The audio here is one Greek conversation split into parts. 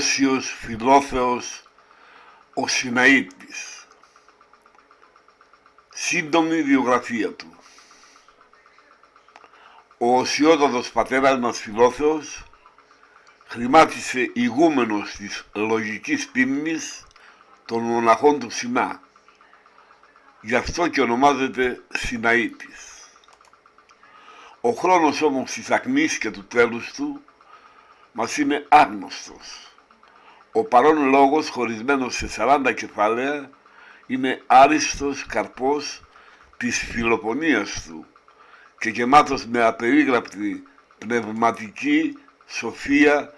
Όσιος Φιλόθεος ο Σιναήτης. Σύντομη βιογραφία του. Ο οσιότατος πατέρας μας Φιλόθεος χρημάτισε ηγούμενος της λογικής πίμνης των μοναχών του Σινά. Γι' αυτό και ονομάζεται Σιναήτης. Ο χρόνος όμως της ακμής και του τέλους του μας είναι άγνωστος. Ο παρόν λόγος χωρισμένος σε 40 κεφάλαια είναι άριστος καρπός της φιλοπονίας του και γεμάτος με απερίγραπτη πνευματική σοφία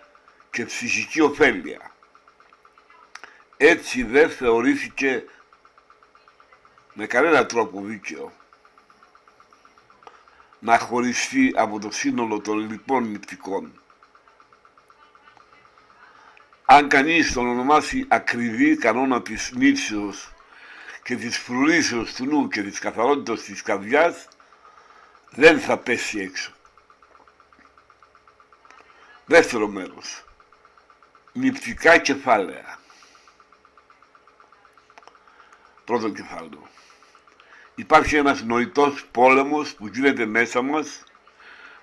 και ψυχική ωφέλεια. Έτσι δεν θεωρήθηκε με κανένα τρόπο δίκαιο να χωριστεί από το σύνολο των λοιπών νηπτικών. Αν κανείς τον ονομάσει ακριβή κανόνα της νύψεως και της φρουρήσεως του νου και της καθαρότητας της καρδιάς, δεν θα πέσει έξω. Δεύτερο μέρος. Νηπτικά κεφάλαια. Πρώτο κεφάλαιο υπάρχει ένας νοητός πόλεμος που γίνεται μέσα μας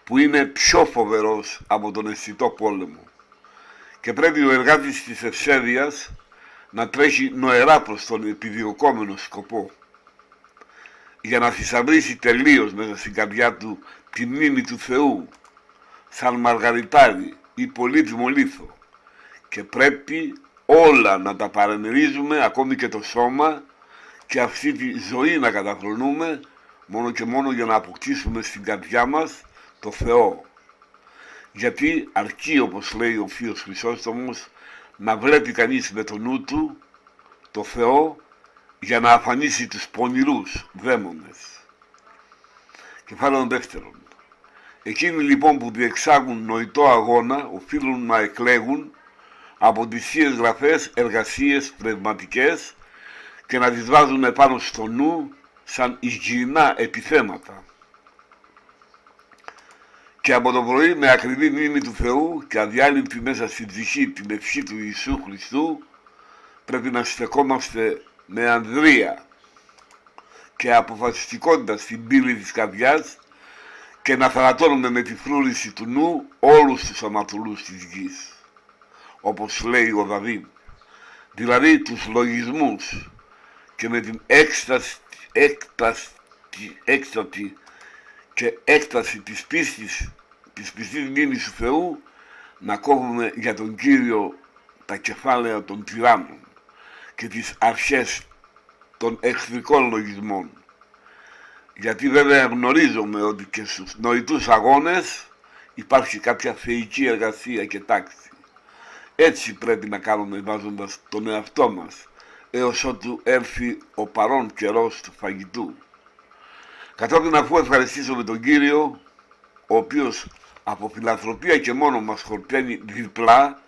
που είναι πιο φοβερός από τον αισθητό πόλεμο και πρέπει ο εργάτης της ευσέβειας να τρέχει νοερά προς τον επιδιωκόμενο σκοπό για να θησαυρίσει τελείως μέσα στην καρδιά του τη μνήμη του Θεού σαν μαργαριτάρι ή πολύτιμο λίθο και πρέπει όλα να τα παρενερίζουμε ακόμη και το σώμα και αυτή τη ζωή να καταχρονούμε μόνο και μόνο για να αποκτήσουμε στην καρδιά μας το Θεό. Γιατί αρκεί όπως λέει ο Θείος Χρυσόστομος να βλέπει κανείς με το νου του το Θεό για να αφανίσει τους πονηρούς δαίμονες. Κεφάλαιο δεύτερον. Εκείνοι λοιπόν που διεξάγουν νοητό αγώνα οφείλουν να εκλέγουν από τις Θείες Γραφές εργασίες πνευματικές και να τις βάζουν επάνω στο νου σαν υγιεινά επιθέματα. Και από το πρωί με ακριβή μνήμη του Θεού και αδιάλειπτη μέσα στην ψυχή την ευχή του Ιησού Χριστού πρέπει να στεκόμαστε με ανδρεία και αποφασιστικότητα στην πύλη της καρδιάς και να θανατώνουμε με τη φρούρηση του νου όλους τους αματουλούς της γης όπως λέει ο Δαβίδ. Δηλαδή τους λογισμούς και με την έκσταση, έκταση, έκστατη και έκταση της πίστης, της πιστής μνήμης του Θεού να κόβουμε για τον Κύριο τα κεφάλαια των τυράννων και τις αρχές των εχθρικών λογισμών. Γιατί βέβαια γνωρίζομαι ότι και στους νοητούς αγώνες υπάρχει κάποια θεϊκή εργασία και τάξη. Έτσι πρέπει να κάνουμε βάζοντας τον εαυτό μας έως ότου έρθει ο παρόν καιρός του φαγητού. Κατόπιν αφού ευχαριστήσω τον Κύριο, ο οποίος από φιλανθρωπία και μόνο μας χορταίνει διπλά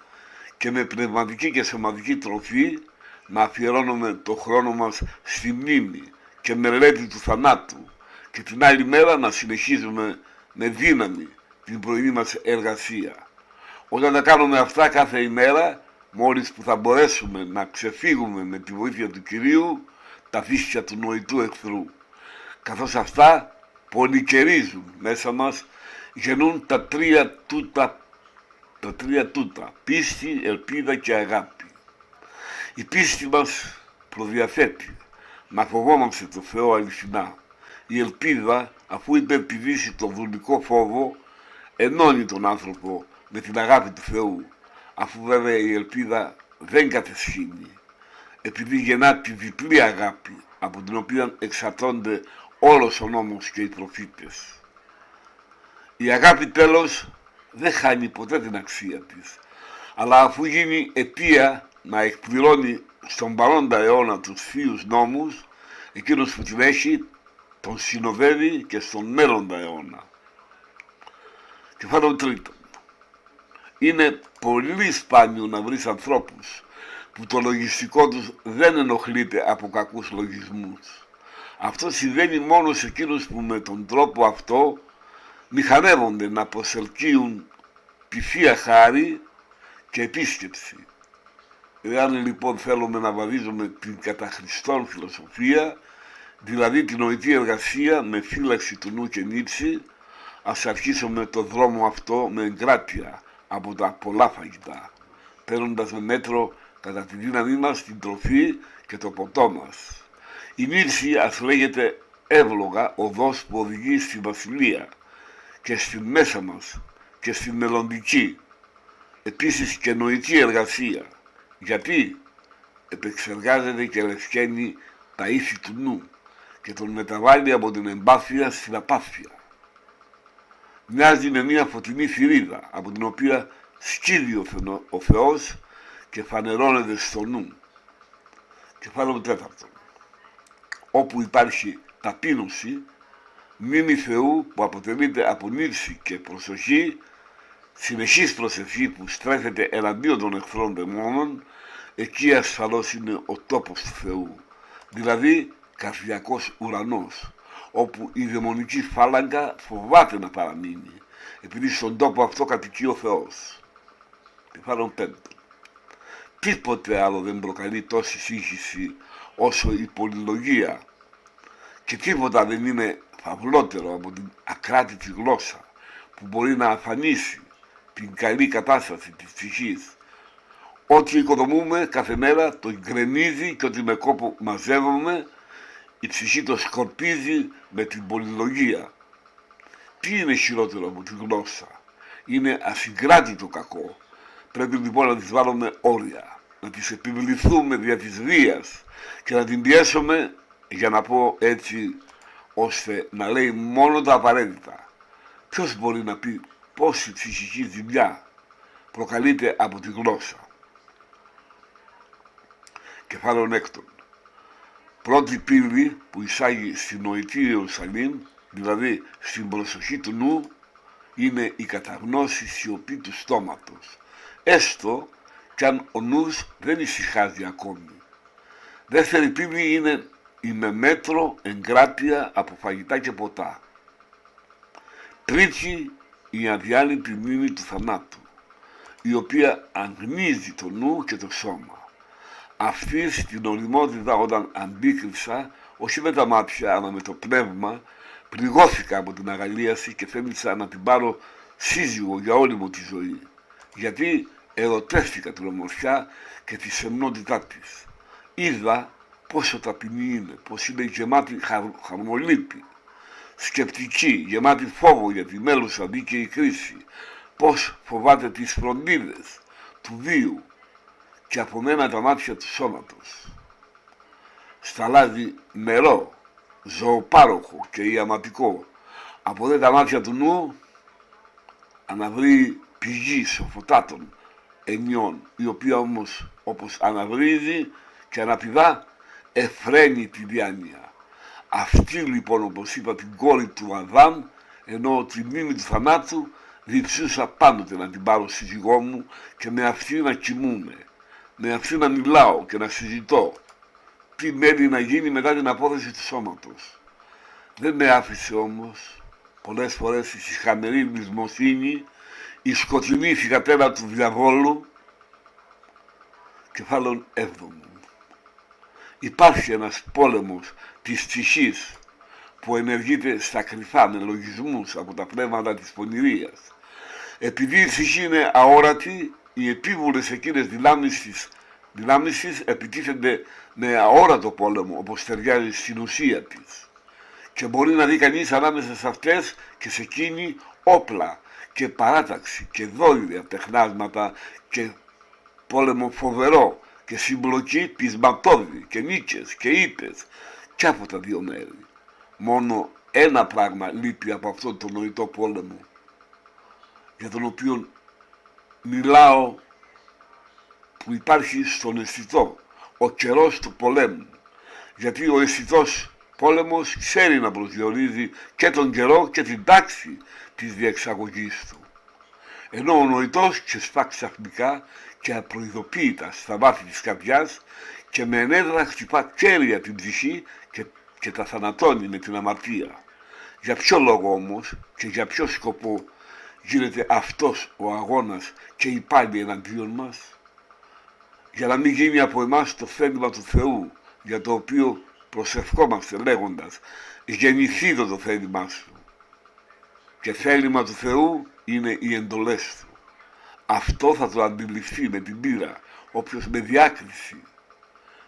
και με πνευματική και σωματική τροφή, να αφιερώνουμε το χρόνο μας στη μνήμη και μελέτη του θανάτου και την άλλη μέρα να συνεχίζουμε με δύναμη την πρωινή μας εργασία. Όταν τα κάνουμε αυτά κάθε ημέρα, μόλις που θα μπορέσουμε να ξεφύγουμε με τη βοήθεια του Κυρίου τα φύσια του νοητού εχθρού. Καθώς αυτά πολυκερίζουν μέσα μας, γεννούν τα τρία τούτα, τα τρία τούτα, πίστη, ελπίδα και αγάπη. Η πίστη μας προδιαθέτει να φοβόμαστε το Θεό αληθινά. Η ελπίδα, αφού υπερπηδήσει το βουλικό φόβο, ενώνει τον άνθρωπο με την αγάπη του Θεού αφού βέβαια η ελπίδα δεν κατεσχύνει, επειδή γεννά τη διπλή αγάπη από την οποία εξαρτώνται όλος ο νόμος και οι προφήτες. Η αγάπη τέλος δεν χάνει ποτέ την αξία της, αλλά αφού γίνει αιτία να εκπληρώνει στον παρόντα αιώνα τους θείους νόμους, εκείνος που την έχει τον συνοδεύει και στον μέλλοντα αιώνα. Κεφάλαιο τρίτο είναι πολύ σπάνιο να βρεις ανθρώπους που το λογιστικό τους δεν ενοχλείται από κακούς λογισμούς. Αυτό συμβαίνει μόνο σε εκείνους που με τον τρόπο αυτό μηχανεύονται να προσελκύουν τη Θεία Χάρη και επίσκεψη. Εάν λοιπόν θέλουμε να βαδίζουμε την καταχριστόν φιλοσοφία, δηλαδή την νοητή εργασία με φύλαξη του νου και νύψη, ας αρχίσουμε το δρόμο αυτό με εγκράτεια από τα πολλά φαγητά, παίρνοντας με μέτρο κατά τη δύναμή μας την τροφή και το ποτό μας. Η νύψη ας λέγεται εύλογα οδός που οδηγεί στη βασιλεία και στη μέσα μας και στη μελλοντική, επίσης και νοητή εργασία. Γιατί; Επεξεργάζεται και ελευθένει τα ήθη του νου και τον μεταβάλλει από την εμπάθεια στην απάθεια. Μοιάζει με μια φωτεινή θηρίδα από την οποία σκύβει ο, ο Θεός και φανερώνεται στο νου. Κεφάλαιο τέταρτο. Όπου υπάρχει ταπείνωση, μνήμη Θεού που αποτελείται από νύψη και προσοχή, συνεχής προσευχή που στρέφεται εναντίον των εχθρών δαιμόνων, εκεί ασφαλώς είναι ο τόπος του Θεού, δηλαδή καρδιακός ουρανός, όπου η δαιμονική φάλαγγα φοβάται να παραμείνει, επειδή στον τόπο αυτό κατοικεί ο Θεός. Κεφάλαιο πέμπτο. Τίποτε άλλο δεν προκαλεί τόση σύγχυση όσο η πολυλογία και τίποτα δεν είναι φαυλότερο από την ακράτητη γλώσσα που μπορεί να αφανίσει την καλή κατάσταση της ψυχής. Ό,τι οικοδομούμε κάθε μέρα το γκρεμίζει και ότι με κόπο μαζεύουμε η ψυχή το σκορπίζει με την πολυλογία. Τι είναι χειρότερο από τη γλώσσα; Είναι ασυγκράτητο κακό. Πρέπει λοιπόν να τις βάλουμε όρια, να τις επιβληθούμε δια της βίας και να την πιέσουμε για να πω έτσι ώστε να λέει μόνο τα απαραίτητα. Ποιος μπορεί να πει πόση ψυχική ζημιά προκαλείται από τη γλώσσα; Κεφάλαιο έκτον. Πρώτη πύλη που εισάγει στην νοητή Ιερουσαλήμ, δηλαδή στην προσοχή του νου, είναι η καταγνώση σιωπή του στόματος. Έστω κι αν ο νους δεν ησυχάζει ακόμη. Δεύτερη πύλη είναι η με μέτρο εγκράτεια από φαγητά και ποτά. Τρίτη η αδιάλειπτη μνήμη του θανάτου, η οποία αγνίζει το νου και το σώμα. Αυτή στην οριμότητα όταν αντίκρισα, όχι με τα μάτια αλλά με το πνεύμα, πληγώθηκα από την αγαλίαση και θέλησα να την πάρω σύζυγο για όλη μου τη ζωή. Γιατί ερωτεύτηκα την ομορφιά και τη σεμνότητά της. Είδα πόσο ταπεινή είναι, πως είναι γεμάτη χαρμολύπη, σκεπτική, γεμάτη φόβο για τη μέλουσα δίκαιη κρίση, πως φοβάται τις φροντίδες του βίου και από μένα τα μάτια του σώματος. Σταλάζει νερό, ζωοπάροχο και ιαματικό, από δε τα μάτια του νου αναβρεί πηγή σοφοτάτων ενιών, η οποία όμως όπως αναβρίζει και αναπηδά εφραίνει τη διάνοια. Αυτή λοιπόν όπως είπα την κόρη του Αδάμ, ενώ τη μνήμη του θανάτου διψούσα πάντοτε να την πάρω σύζυγό μου και με αυτή να κοιμούμε, με αυτή να μιλάω και να συζητώ τι μένει να γίνει μετά την απόδοση του σώματος. Δεν με άφησε όμως πολλές φορές η συχαμερή μισμοσύνη, η σκοτεινή θυγατέρα του διαβόλου, κεφάλων έβδομου υπάρχει ένας πόλεμος της ψυχής που ενεργείται στα κρυφά με λογισμούς από τα πνεύματα της πονηρίας. Επειδή η ψυχή είναι αόρατη, οι επίβολες εκείνες δυνάμεις της, δυνάμεις της επιτίθενται με αόρατο πόλεμο, όπως ταιριάζει στην ουσία της. Και μπορεί να δει κανείς ανάμεσα σε αυτές και σε εκείνη όπλα και παράταξη και δόλια τεχνάσματα και πόλεμο φοβερό και συμπλοκή πεισματώδη και νίκες και ήτες και από τα δύο μέρη. Μόνο ένα πράγμα λείπει από αυτό το νοητό πόλεμο για τον οποίο μιλάω που υπάρχει στον αισθητό, ο καιρός του πολέμου. Γιατί ο αισθητός πόλεμος ξέρει να προσδιορίζει και τον καιρό και την τάξη της διεξαγωγής του. Ενώ ο νοητός ξεσπά ξαφνικά και απροειδοποίητα στα βάθη της καρδιάς και με ενέδρα χτυπά κέρια την ψυχή και, και τα θανατώνει με την αμαρτία. Για ποιο λόγο όμως και για ποιο σκοπό γίνεται αυτός ο αγώνας και οι πάλι εναντίον μας, για να μην γίνει από εμάς το θέλημα του Θεού, για το οποίο προσευχόμαστε λέγοντας γεννηθεί το θέλημά σου. Και θέλημα του Θεού είναι οι εντολές του. Αυτό θα το αντιληφθεί με την πείρα, όποιος με διάκριση,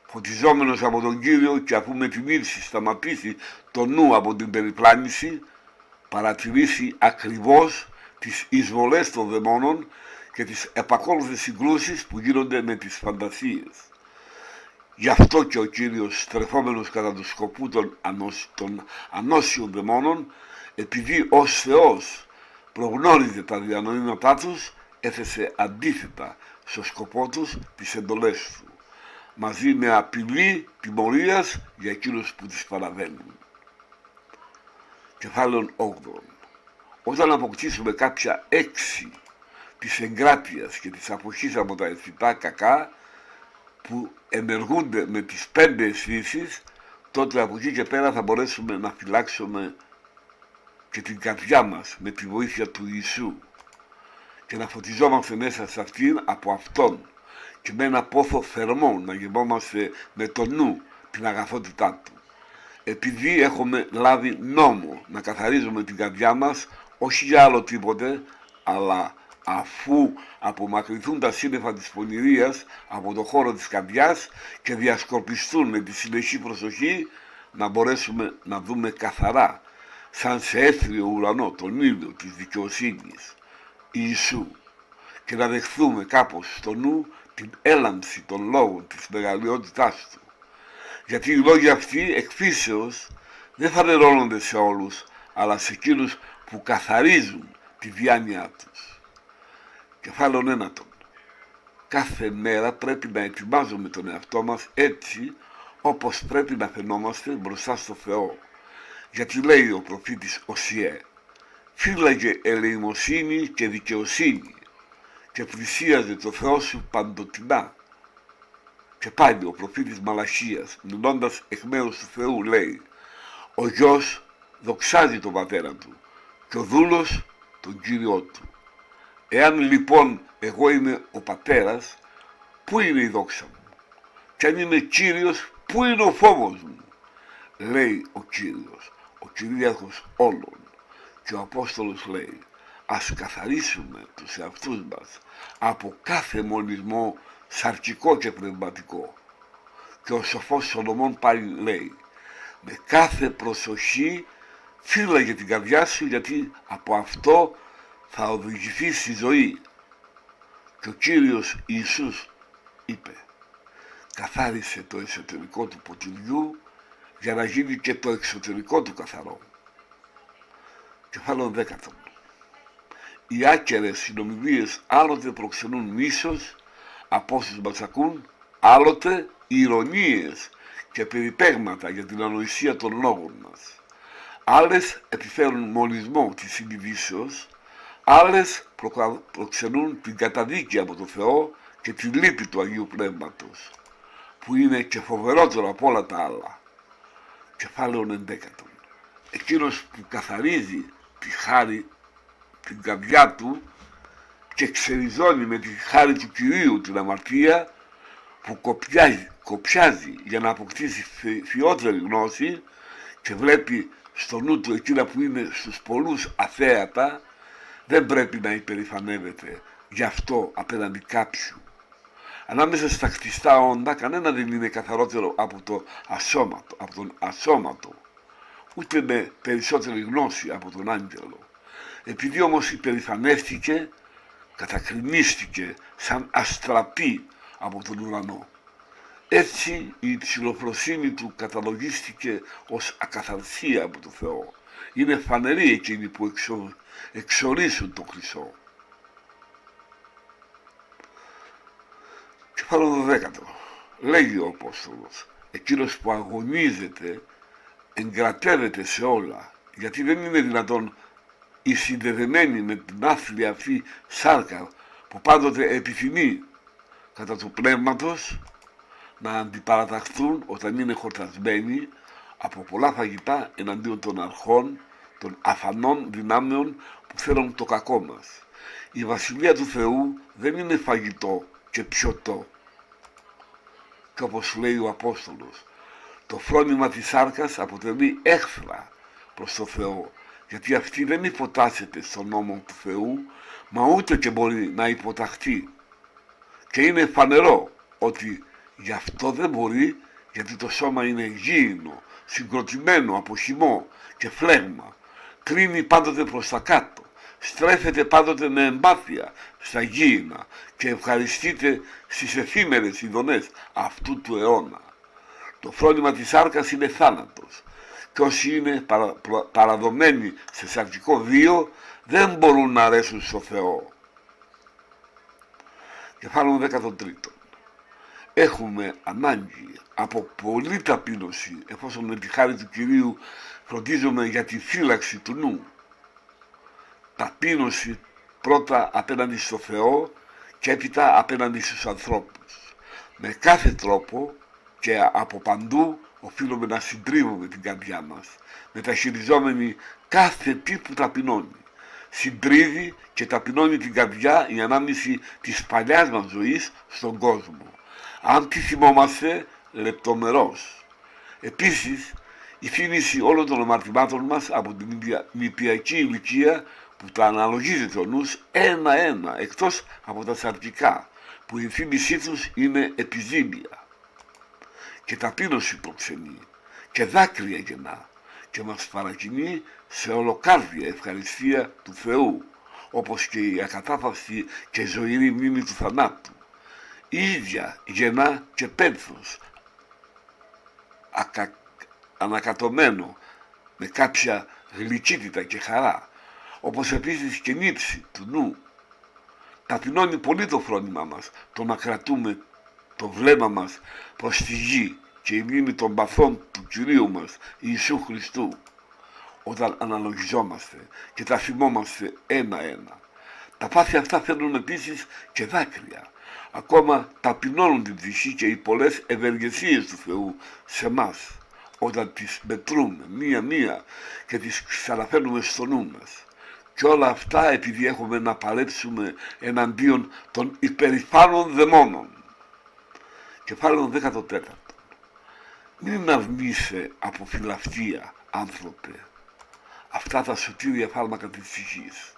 φωτιζόμενος από τον Κύριο και αφού με την ήρση σταματήσει το νου από την περιπλάνηση, παρατηρήσει ακριβώς τις εισβολές των δαιμόνων και τις επακόλουθες συγκρούσεις που γίνονται με τις φαντασίες. Γι' αυτό και ο Κύριος στρεφόμενος κατά του σκοπού των, ανώσ, των ανώσιων δαιμόνων, επειδή ως Θεός προγνώριζε τα διανοήματά τους, έθεσε αντίθετα στο σκοπό τους τις εντολές του, μαζί με απειλή τιμωρίας για εκείνους που τις παραβαίνουν. Κεφάλαιο 8. Όταν αποκτήσουμε κάποια έξι της εγκράτειας και της αποχής από τα αισθητά κακά που ενεργούνται με τις πέντε αισθήσεις, τότε από εκεί και πέρα θα μπορέσουμε να φυλάξουμε και την καρδιά μας με τη βοήθεια του Ιησού και να φωτιζόμαστε μέσα σε αυτήν από Αυτόν και με ένα πόθο θερμό να γεμόμαστε με το νου την αγαθότητά Του. Επειδή έχουμε λάβει νόμο να καθαρίζουμε την καρδιά μας όχι για άλλο τίποτε, αλλά αφού απομακρυνθούν τα σύννεφα της πονηρίας από το χώρο της καρδιάς και διασκορπιστούν με τη συνεχή προσοχή να μπορέσουμε να δούμε καθαρά σαν σε έθριο ουρανό τον ήλιο της δικαιοσύνης Ιησού και να δεχθούμε κάπως στο νου την έλαμψη των λόγων της μεγαλειότητάς Του. Γιατί οι λόγοι αυτοί εκφύσεως δεν θα νερώνονται σε όλους, αλλά σε εκείνους που καθαρίζουν τη διάνοιά τους. Κεφάλαιο ένατον. Κάθε μέρα πρέπει να ετοιμάζουμε τον εαυτό μας έτσι όπως πρέπει να φαινόμαστε μπροστά στο Θεό. Γιατί λέει ο προφήτης Οσιέ, φύλαγε ελεημοσύνη και δικαιοσύνη και πλησίαζε το Θεό σου παντοτινά. Και πάλι ο προφήτης Μαλαχίας, μιλώντας εκ μέρους του Θεού, λέει «Ο γιος δοξάζει τον πατέρα του και ο δούλος τον Κύριό του. Εάν λοιπόν εγώ είμαι ο πατέρας, πού είναι η δόξα μου; Και αν είμαι Κύριος, πού είναι ο φόβος μου; Λέει ο Κύριος, ο Κυρίαρχος όλων. Και ο Απόστολος λέει, ας καθαρίσουμε τους εαυτούς μας από κάθε μονισμό σαρκικό και πνευματικό. Και ο σοφός Σολομών πάλι λέει, με κάθε προσοχή φύλαγε την καρδιά σου γιατί από αυτό θα οδηγηθεί στη ζωή. Και ο Κύριος Ιησούς είπε, καθάρισε το εσωτερικό του ποτηριού για να γίνει και το εξωτερικό του καθαρό. Κεφάλαιο δέκατον. Οι άκερες συνομιλίες άλλοτε προξενούν μίσος από όσους μας ακούν, άλλοτε ηρωνίες και περιπέγματα για την ανοησία των λόγων μας. Άλλες επιφέρουν μολυσμό της συνειδήσεως, άλλες προξενούν την καταδίκη από το Θεό και τη λύπη του Αγίου Πνεύματος, που είναι και φοβερότερο από όλα τα άλλα. Κεφάλαιο εντέκατον. Εκείνος που καθαρίζει τη χάρη, την καρδιά του και ξεριζώνει με τη χάρη του Κυρίου την αμαρτία που κοπιάζει, κοπιάζει για να αποκτήσει φιότερη γνώση και βλέπει στο νου του εκείνα που είναι στους πολλούς αθέατα δεν πρέπει να υπερηφανεύεται γι' αυτό απέναντι κάποιου. Ανάμεσα στα χτιστά όντα κανένα δεν είναι καθαρότερο από, το ασώματο, από τον ασώματο, ούτε με περισσότερη γνώση από τον άγγελο. Επειδή όμως υπερηφανεύτηκε, κατακρινίστηκε σαν αστραπή από τον ουρανό. Έτσι η ψηλοφροσύνη του καταλογίστηκε ως ακαθαρσία από το Θεό. Είναι φανερή εκείνοι που εξο, εξορίσουν το χρυσό. Κεφάλαιο δέκατο. Λέγει ο Απόστολος, εκείνος που αγωνίζεται εγκρατεύεται σε όλα, γιατί δεν είναι δυνατόν οι συνδεδεμένοι με την άθλια αυτή σάρκα που πάντοτε επιθυμεί κατά του πνεύματος να αντιπαραταχθούν όταν είναι χορτασμένοι από πολλά φαγητά εναντίον των αρχών, των αφανών δυνάμεων που θέλουν το κακό μας. Η Βασιλεία του Θεού δεν είναι φαγητό και πιωτό. Και όπως λέει ο Απόστολος, το φρόνημα της σάρκας αποτελεί έχθρα προς το Θεό, γιατί αυτή δεν υποτάσσεται στον νόμο του Θεού, μα ούτε και μπορεί να υποταχθεί. Και είναι φανερό ότι γι' αυτό δεν μπορεί, γιατί το σώμα είναι γήινο, συγκροτημένο από χυμό και φλέγμα, κρίνει πάντοτε προς τα κάτω, στρέφεται πάντοτε με εμπάθεια στα γήινα και ευχαριστείται στις εφήμερες ειδονές αυτού του αιώνα. Το φρόνημα της άρκας είναι θάνατος και όσοι είναι παρα, παραδομένοι σε σαρκικό βίο δεν μπορούν να αρέσουν στο Θεό. Κεφάλαιο 13. Έχουμε ανάγκη από πολλή ταπείνωση εφόσον με τη χάρη του Κυρίου φροντίζομαι για τη φύλαξη του νου. Ταπείνωση πρώτα απέναντι στο Θεό και έπειτα απέναντι στους ανθρώπους. Με κάθε τρόπο και από παντού οφείλουμε να συντρίβουμε την καρδιά μας, μεταχειριζόμενοι κάθε τι που ταπεινώνει. Συντρίβει και ταπεινώνει την καρδιά η ανάμνηση της παλιάς μας ζωής στον κόσμο. Αν τη θυμόμαστε λεπτομερώς. Επίσης, η φήμηση όλων των αμαρτημάτων μας από την νηπιακή ηλικία που τα αναλογίζεται ο νους ένα-ένα, εκτός από τα σαρκικά, που η φήμησή τους είναι επιζήμια και ταπείνωση προξενεί και δάκρυα γεννά και μας παρακινεί σε ολοκάρδια ευχαριστία του Θεού όπως και η ακατάφαστη και ζωηρή μνήμη του θανάτου. Η ίδια γεννά και πένθος ακα, ανακατωμένο με κάποια γλυκύτητα και χαρά όπως επίσης και νύψη του νου ταπεινώνει πολύ το φρόνημα μας το να κρατούμε το βλέμμα μας προς τη γη και η μνήμη των παθών του Κυρίου μας Ιησού Χριστού όταν αναλογιζόμαστε και τα θυμόμαστε ένα-ένα. Τα πάθη αυτά φέρνουν επίσης και δάκρυα. Ακόμα ταπεινώνουν την ψυχή και οι πολλές ευεργεσίες του Θεού σε μας όταν τις μετρούμε μία-μία και τις ξαναφέρνουμε στο νου μας. Και όλα αυτά επειδή έχουμε να παλέψουμε εναντίον των υπερηφάνων δαιμόνων. Κεφάλαιο 14. Μην αρνείσαι από φιλαυτία, άνθρωπε, αυτά τα σωτήρια φάρμακα της ψυχής.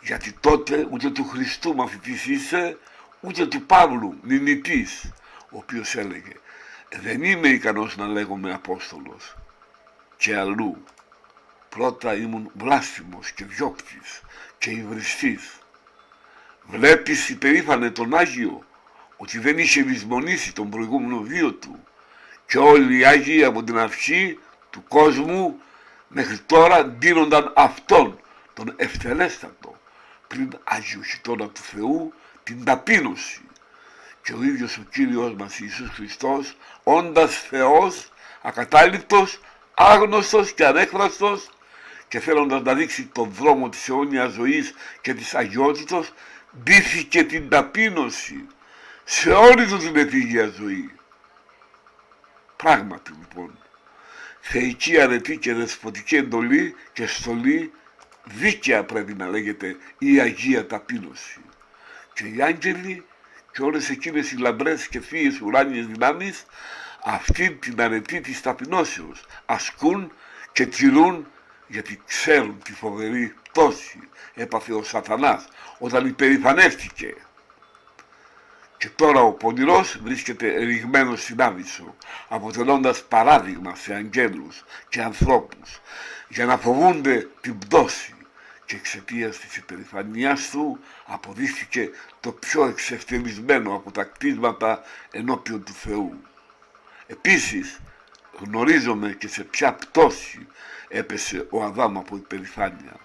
Γιατί τότε ούτε του Χριστού μαθητής είσαι, ούτε του Παύλου νηνητής, ο οποίος έλεγε «Δεν είμαι ικανός να λέγομαι Απόστολος» και αλλού. Πρώτα ήμουν βλάστημος και διώκτης και υβριστής. Βλέπεις υπερήφανε τον Άγιο ότι δεν είχε λησμονήσει τον προηγούμενο βίο του. Και όλοι οι Άγιοι από την αρχή του κόσμου μέχρι τώρα δίνονταν αυτόν τον ευτελέστατο πριν αγιοχητώνα του Θεού την ταπείνωση. Και ο ίδιος ο Κύριος μας Ιησούς Χριστός όντας Θεός ακατάληπτος, άγνωστος και ανέκφραστος και θέλοντας να δείξει τον δρόμο της αιώνιας ζωής και της αγιότητος ντύθηκε την ταπείνωση σε όλη τους την επίγεια ζωή. Πράγματι λοιπόν, θεϊκή αρετή και δεσποτική εντολή και στολή δίκαια πρέπει να λέγεται η Αγία Ταπείνωση. Και οι άγγελοι και όλες εκείνες οι λαμπρές και θείες ουράνιες δυνάμεις αυτή την αρετή της ταπεινώσεως ασκούν και τηρούν γιατί ξέρουν τη φοβερή πτώση έπαθε ο σατανάς όταν υπερηφανεύτηκε και τώρα ο πονηρός βρίσκεται ρηγμένος στην Άβυσσο, αποτελώντας παράδειγμα σε αγγέλους και ανθρώπους, για να φοβούνται την πτώση και εξαιτίας της υπερηφανίας του αποδείχθηκε το πιο εξευτελισμένο από τα κτίσματα ενώπιον του Θεού. Επίσης γνωρίζομαι και σε ποια πτώση έπεσε ο Αδάμ από υπερηφάνεια.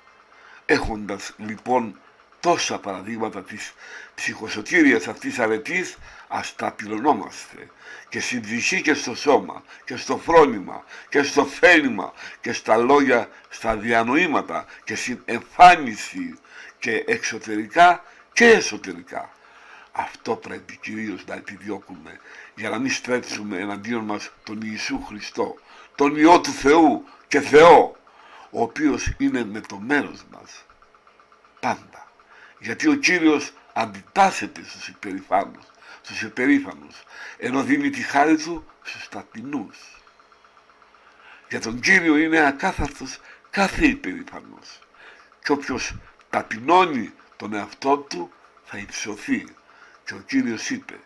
Έχοντας λοιπόν τόσα παραδείγματα της ψυχοσωτήριας αυτής αρετής ας τα πυλωνόμαστε και στην ψυχή και στο σώμα και στο φρόνημα και στο θέλημα και στα λόγια, στα διανοήματα και στην εμφάνιση και εξωτερικά και εσωτερικά. Αυτό πρέπει κυρίως να επιδιώκουμε για να μην στρέψουμε εναντίον μας τον Ιησού Χριστό, τον Υιό του Θεού και Θεό, ο οποίος είναι με το μέρος μας. Πάντα. Γιατί ο Κύριος αντιτάσσεται στους υπερηφάνους, στους υπερήφανους, ενώ δίνει τη χάρη του στους ταπεινούς. Για τον Κύριο είναι ακάθαρτος κάθε υπερηφανός και όποιος ταπεινώνει τον εαυτό του θα υψωθεί. Και ο Κύριος είπε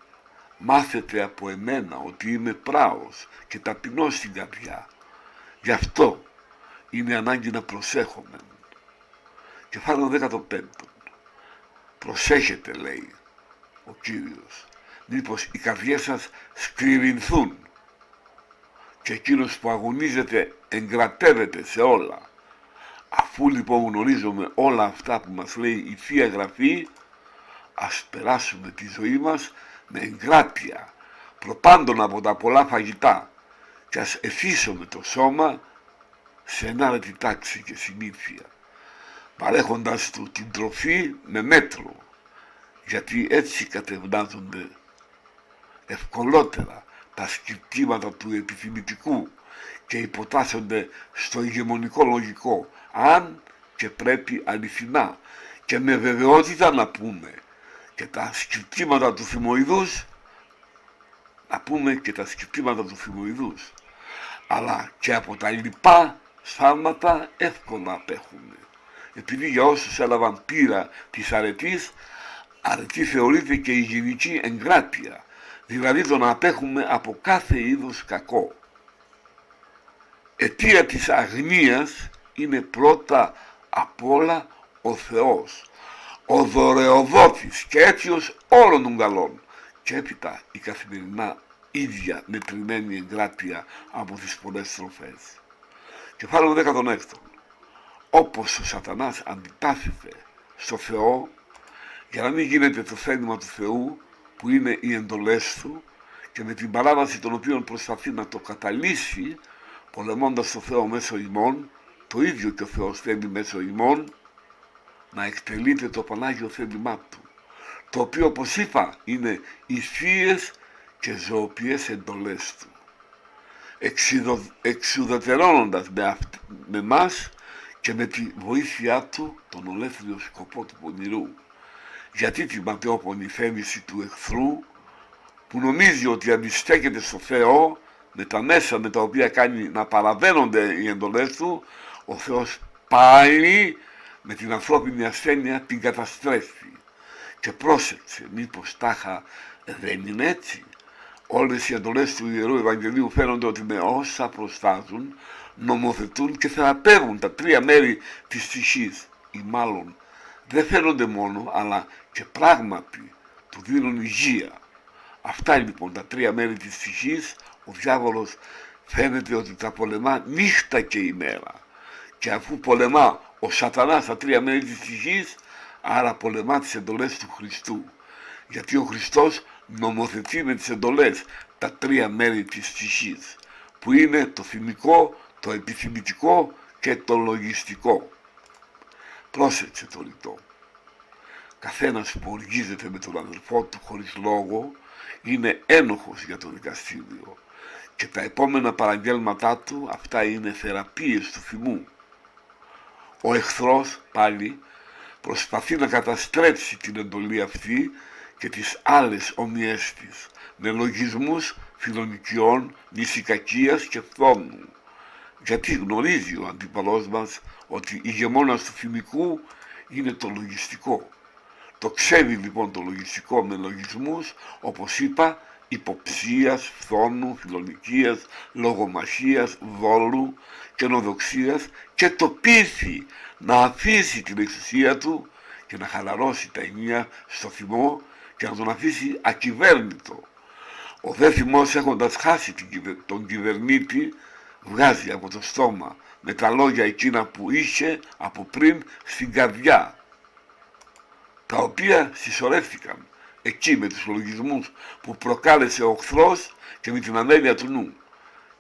μάθετε από εμένα ότι είμαι πράος και ταπεινός στην καρδιά. Γι' αυτό είναι ανάγκη να προσέχουμε. Κεφάλαιο 15. Προσέχετε λέει ο Κύριος. Μήπως οι καρδιές σας σκληρινθούν και εκείνος που αγωνίζεται εγκρατεύεται σε όλα. Αφού λοιπόν γνωρίζουμε όλα αυτά που μας λέει η Θεία Γραφή, ας περάσουμε τη ζωή μας με εγκράτεια, προπάντων από τα πολλά φαγητά και ας εφήσουμε το σώμα σε ενάρετη τάξη και συνήθεια, παρέχοντας του την τροφή με μέτρο, γιατί έτσι κατευνάζονται ευκολότερα τα σκεπτήματα του επιθυμητικού και υποτάσσονται στο ηγεμονικό λογικό, αν και πρέπει αληθινά. Και με βεβαιότητα να πούμε και τα σκεπτήματα του θυμοειδούς, να πούμε και τα σκεπτήματα του θυμοειδούς, αλλά και από τα λοιπά σφάλματα εύκολα απέχουμε. Επειδή για όσους έλαβαν πείρα της αρετής, αρετή θεωρείται και η γενική εγκράτεια, δηλαδή το να απέχουμε από κάθε είδους κακό. Αιτία της αγνίας είναι πρώτα απ' όλα ο Θεός, ο δωρεοδότης και αίτιος όλων των καλών και έπειτα η καθημερινά ίδια μετρημένη εγκράτεια από τις πολλές στροφές. Κεφάλαιο 16. Όπως ο σατανάς αντιτάθεται στο Θεό για να μην γίνεται το θέλημα του Θεού που είναι οι εντολές του και με την παράβαση των οποίων προσπαθεί να το καταλύσει πολεμώντας το Θεό μέσω ημών το ίδιο και ο Θεός θέλει μέσω ημών να εκτελείται το Πανάγιο θέλημά του το οποίο όπως είπα είναι οι θείες και ζωοποιές εντολές του. Εξουδο, εξουδετερώνοντας με, με μας και με τη βοήθειά του τον ολέθριο σκοπό του πονηρού. Γιατί τη ματαιόπονη φέμιση του εχθρού που νομίζει ότι αντιστέκεται στο Θεό με τα μέσα με τα οποία κάνει να παραβαίνονται οι εντολές του ο Θεός πάλι με την ανθρώπινη ασθένεια την καταστρέφει. Και πρόσεξε μήπως τάχα δεν είναι έτσι. Όλες οι εντολές του Ιερού Ευαγγελίου φαίνονται ότι με όσα προστάζουν νομοθετούν και θεραπεύουν τα τρία μέρη της ψυχής. Ή μάλλον δεν φαίνονται μόνο αλλά και πράγματι του δίνουν υγεία. Αυτά λοιπόν τα τρία μέρη της ψυχής. Ο διάβολος φαίνεται ότι τα πολεμά νύχτα και ημέρα. Και αφού πολεμά ο σατανάς τα τρία μέρη της ψυχής άρα πολεμά τις εντολές του Χριστού. Γιατί ο Χριστός νομοθετεί με τις εντολές τα τρία μέρη της ψυχής που είναι το θυμικό, το επιθυμητικό και το λογιστικό. Πρόσεξε το ρητό. Καθένας που οργίζεται με τον αδελφό του χωρίς λόγο είναι ένοχος για το δικαστήριο και τα επόμενα παραγγέλματά του αυτά είναι θεραπείες του θυμού. Ο εχθρός πάλι προσπαθεί να καταστρέψει την εντολή αυτή και τις άλλες ομοιές της με λογισμούς φιλονικιών, νησικακίας και φθόνου. Γιατί γνωρίζει ο αντίπαλός μας ότι η ηγεμόνας του φημικού είναι το λογιστικό. Το ξέρει λοιπόν το λογιστικό με λογισμούς, όπως είπα, υποψίας, φθόνου, φιλονικίας, λογομαχίας, δόλου, καινοδοξίας και το πείθει να αφήσει την εξουσία του και να χαλαρώσει τα ενία στο θυμό και να τον αφήσει ακυβέρνητο. Ο δε θυμός έχοντας χάσει τον κυβερνήτη βγάζει από το στόμα με τα λόγια εκείνα που είχε από πριν στην καρδιά τα οποία συσσωρεύτηκαν εκεί με τους λογισμούς που προκάλεσε ο οχθρός και με την ανέλεια του νου.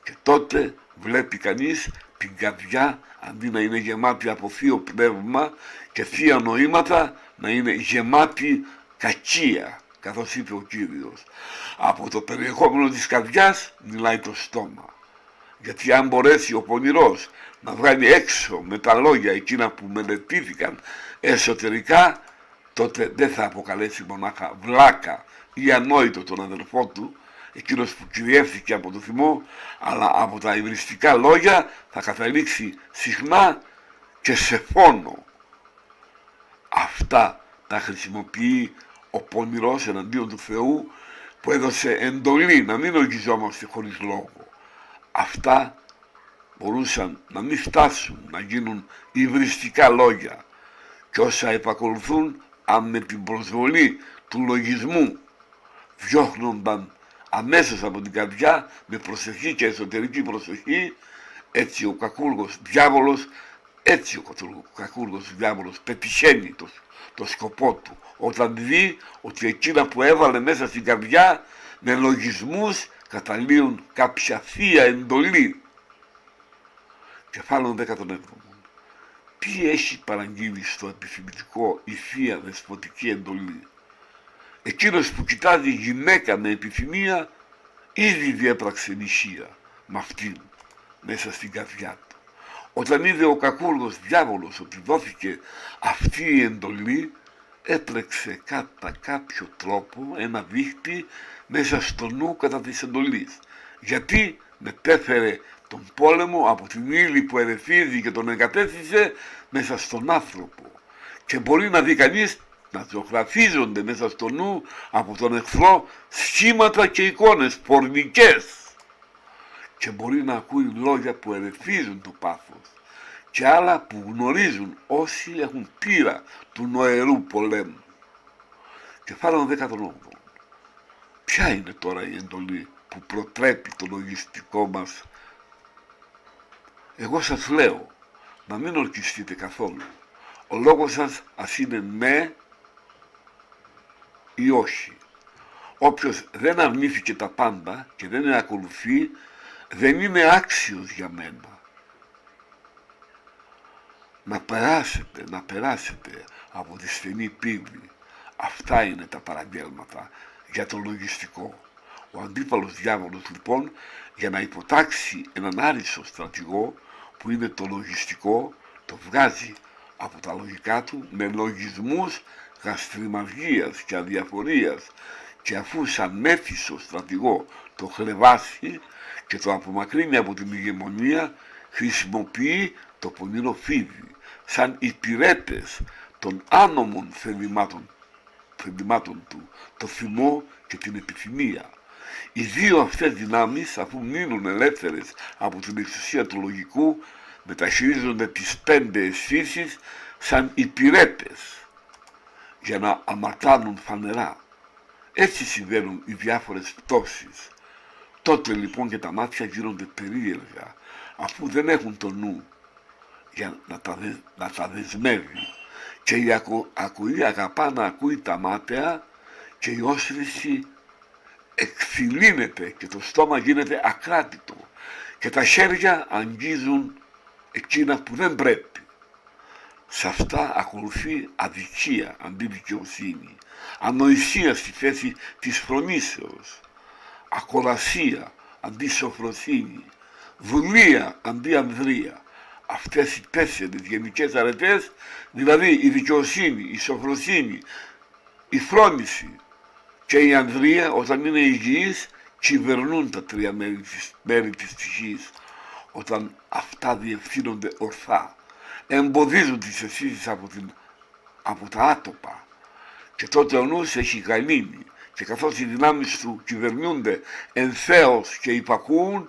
Και τότε βλέπει κανείς την καρδιά αντί να είναι γεμάτη από θείο πνεύμα και θεία νοήματα να είναι γεμάτη κακία καθώς είπε ο Κύριος. Από το περιεχόμενο της καρδιάς μιλάει το στόμα. Γιατί αν μπορέσει ο πονηρός να βγάλει έξω με τα λόγια εκείνα που μελετήθηκαν εσωτερικά, τότε δεν θα αποκαλέσει μονάχα βλάκα ή ανόητο τον αδελφό του, εκείνος που κυριεύθηκε από το θυμό, αλλά από τα υβριστικά λόγια θα καταλήξει συχνά και σε φόνο. Αυτά τα χρησιμοποιεί ο πονηρός εναντίον του Θεού που έδωσε εντολή να μην οργιζόμαστε χωρίς λόγο. Αυτά μπορούσαν να μην φτάσουν να γίνουν υβριστικά λόγια και όσα επακολουθούν αν με την προσβολή του λογισμού διώχνονταν αμέσως από την καρδιά με προσευχή και εσωτερική προσευχή έτσι ο κακούργος διάβολος έτσι ο κακούργος διάβολος πετυχαίνει το, το σκοπό του. Όταν δει ότι εκείνα που έβαλε μέσα στην καρδιά με λογισμούς καταλύουν κάποια θεία εντολή. Κεφάλαιο 17. Τι έχει παραγγείλει στο επιθυμητικό η θεία δεσποτική εντολή; Εκείνος που κοιτάζει γυναίκα με επιθυμία ήδη διέπραξε νησία με αυτήν μέσα στην καρδιά του. Όταν είδε ο κακούργος διάβολος ότι δόθηκε αυτή η εντολή έτρεξε κατά κάποιο τρόπο ένα δίχτυ μέσα στο νου κατά της εντολής. Γιατί μετέφερε τον πόλεμο από την ύλη που ερεθίζει και τον εγκατέστησε μέσα στον άνθρωπο. Και μπορεί να δει κανείς να ζωγραφίζονται μέσα στο νου από τον εχθρό σχήματα και εικόνες πορνικές και μπορεί να ακούει λόγια που ερεθίζουν το πάθος και άλλα που γνωρίζουν όσοι έχουν πείρα του νοερού πολέμου. Κεφάλαιο 18. Ποια είναι τώρα η εντολή που προτρέπει το λογιστικό μας; Εγώ σας λέω να μην ορκιστείτε καθόλου. Ο λόγος σας ας είναι ναι ή όχι. Όποιος δεν αρνήθηκε τα πάντα και δεν ακολουθεί δεν είναι άξιος για μένα. Να περάσετε, να περάσετε από τη στενή πύλη. Αυτά είναι τα παραγγέλματα για το λογιστικό. Ο αντίπαλος διάβολος λοιπόν για να υποτάξει έναν άριστο στρατηγό που είναι το λογιστικό το βγάζει από τα λογικά του με λογισμούς γαστριμαργίας και αδιαφορίας και αφού σαν μέθησο στρατηγό το χλεβάσει και το απομακρύνει από την ηγεμονία χρησιμοποιεί το πονηρό φίδι σαν υπηρέτες των άνομων θελημάτων, θελημάτων του, το θυμό και την επιθυμία. Οι δύο αυτές δυνάμεις αφού μείνουν ελεύθερες από την εξουσία του λογικού μεταχειρίζονται τις πέντε αισθήσεις σαν υπηρέτες για να αματάνουν φανερά. Έτσι συμβαίνουν οι διάφορες πτώσεις. Τότε λοιπόν και τα μάτια γίνονται περίεργα αφού δεν έχουν το νου για να τα, δε, να τα δεσμεύει και η ακου, ακουή αγαπά να ακούει τα μάτια και η όσφρηση εκφυλίνεται και το στόμα γίνεται ακράτητο. Και τα χέρια αγγίζουν εκείνα που δεν πρέπει. Σε αυτά ακολουθεί αδικία αντί δικαιοσύνη, ανοησία στη θέση της φρονήσεως, ακολασία αντί σοφροσύνη, δουλεία αντί ανδρεία. Αυτές οι τέσσερις γενικές αρετές, δηλαδή η δικαιοσύνη, η σοφροσύνη, η φρόνηση και η ανδρεία όταν είναι υγιείς κυβερνούν τα τρία μέρη της, μέρη της ψυχής όταν αυτά διευθύνονται ορθά. Εμποδίζουν τις αισθήσεις από, την, από τα άτοπα και τότε ο νους έχει γαλήνει και καθώς οι δυνάμεις του κυβερνούνται ενθέως και υπακούουν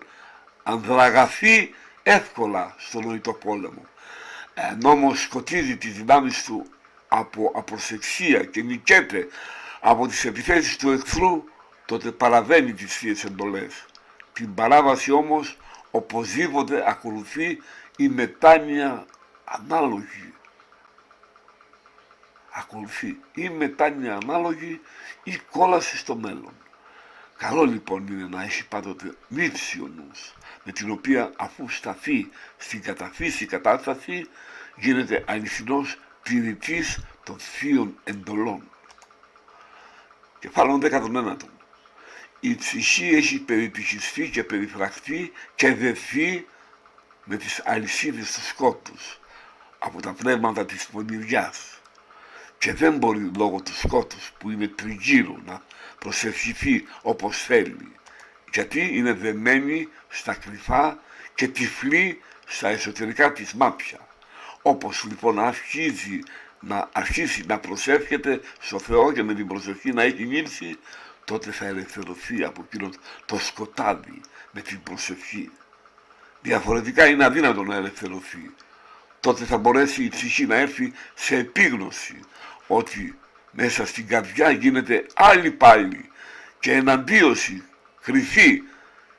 ανδραγαθεί εύκολα στο νοητό πόλεμο. Ενώ όμως σκοτίζει τις δυνάμεις του από απροσεξία και νικέται από τις επιθέσεις του εχθρού, τότε παραβαίνει τις θείες εντολές. Την παράβαση όμως οπωσδήποτε ακολουθεί η μετάνοια ανάλογη. Ακολουθεί ή μετάνοια ανάλογη ή κόλαση στο μέλλον. Καλό λοιπόν είναι να έχει πάντοτε μύψη ο νους, με την οποία αφού σταθεί στην καταφύση κατάσταση γίνεται αληθινός τηρητής των θείων εντολών. Κεφάλαιο 19. η ψυχή έχει περιπυχιστεί και περιφραχτεί και δεθεί με τις αλυσίδες του σκότους από τα πνεύματα της πονηριάς και δεν μπορεί λόγω του σκότους που είναι τριγύρω να προσευχηθεί όπως θέλει γιατί είναι δεμένη στα κρυφά και τυφλή στα εσωτερικά της μάπια. Όπως λοιπόν αρχίζει να αρχίσει να προσεύχεται στο Θεό και με την προσευχή να έχει νύψει, τότε θα ελευθερωθεί από εκείνο το σκοτάδι με την προσευχή. Διαφορετικά είναι αδύνατο να ελευθερωθεί. Τότε θα μπορέσει η ψυχή να έρθει σε επίγνωση ότι μέσα στην καρδιά γίνεται άλλη πάλι και εναντίωση, κρυφή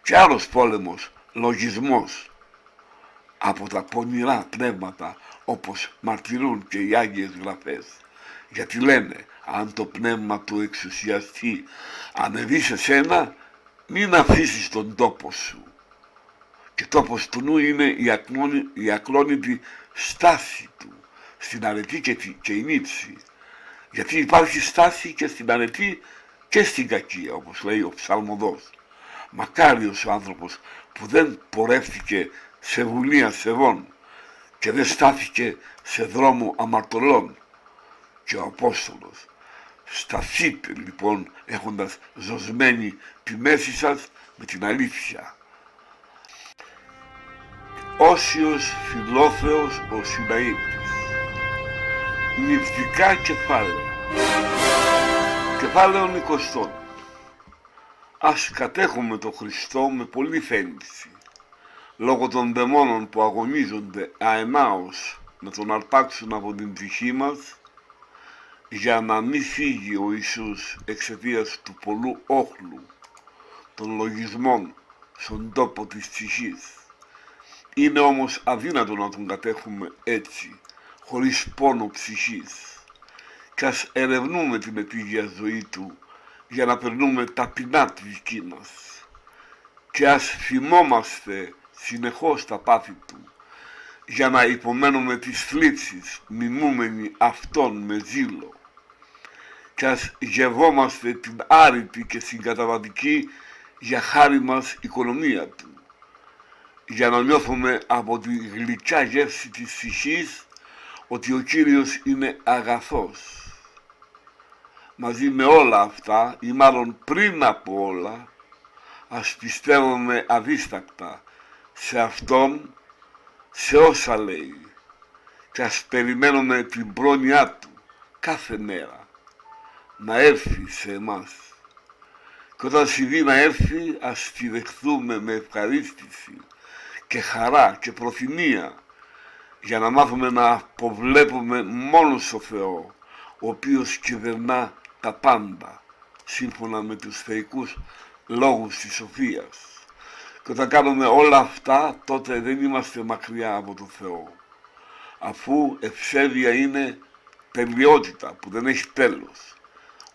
και άλλος πόλεμος, λογισμός από τα πονηρά πνεύματα όπως μαρτυρούν και οι Άγιες Γραφές. Γιατί λένε, αν το πνεύμα του εξουσιαστεί ανεβεί σε σένα, μην αφήσεις τον τόπο σου. Και τόπος του νου είναι η, ακλόνη, η ακλόνητη στάση του, στην αρετή και, και η νύψη. Γιατί υπάρχει στάση και στην αρετή και στην κακία, όπως λέει ο ψαλμοδός. Μακάριος ο άνθρωπος που δεν πορεύτηκε σε βουλία σεβών και δεν στάθηκε σε δρόμο αμαρτωλών. Και ο Απόστολος σταθείτε λοιπόν έχοντας ζωσμένη τη μέση σας με την αλήθεια. Όσιος φιλόθεος ο Σιναήτης. Νηπτικά κεφάλαια. Κεφάλαιο 20. Ας κατέχουμε τον Χριστό με πολύ θέληση λόγω των δαιμόνων που αγωνίζονται αενάως να τον αρπάξουν από την ψυχή μας για να μην φύγει ο Ιησούς εξαιτίας του πολλού όχλου των λογισμών στον τόπο της ψυχής. Είναι όμως αδύνατο να τον κατέχουμε έτσι, χωρίς πόνο ψυχής. Κι ας ερευνούμε την επίγεια ζωή του για να περνούμε ταπεινά τη δική μας. Και ας θυμόμαστε συνεχώς τα πάθη του για να υπομένουμε τις θλίψεις μιμούμενοι αυτόν με ζήλο και ας γευόμαστε την άρρητη και συγκαταβατική για χάρη μας οικονομία του για να νιώθουμε από τη γλυκιά γεύση της ψυχής ότι ο Κύριος είναι αγαθός. Μαζί με όλα αυτά ή μάλλον πριν από όλα ας πιστεύουμε αδίστακτα σε Αυτόν, σε όσα λέει και ας περιμένουμε την πρόνοιά Του κάθε μέρα να έρθει σε εμάς. Και όταν συμβεί να έρθει ας τη δεχθούμε με ευχαρίστηση και χαρά και προθυμία για να μάθουμε να αποβλέπουμε μόνος στο Θεός ο οποίος κυβερνά τα πάντα σύμφωνα με τους θεϊκούς λόγους της σοφίας. Και όταν κάνουμε όλα αυτά, τότε δεν είμαστε μακριά από τον Θεό. Αφού ευσέβεια είναι τελειότητα που δεν έχει τέλος,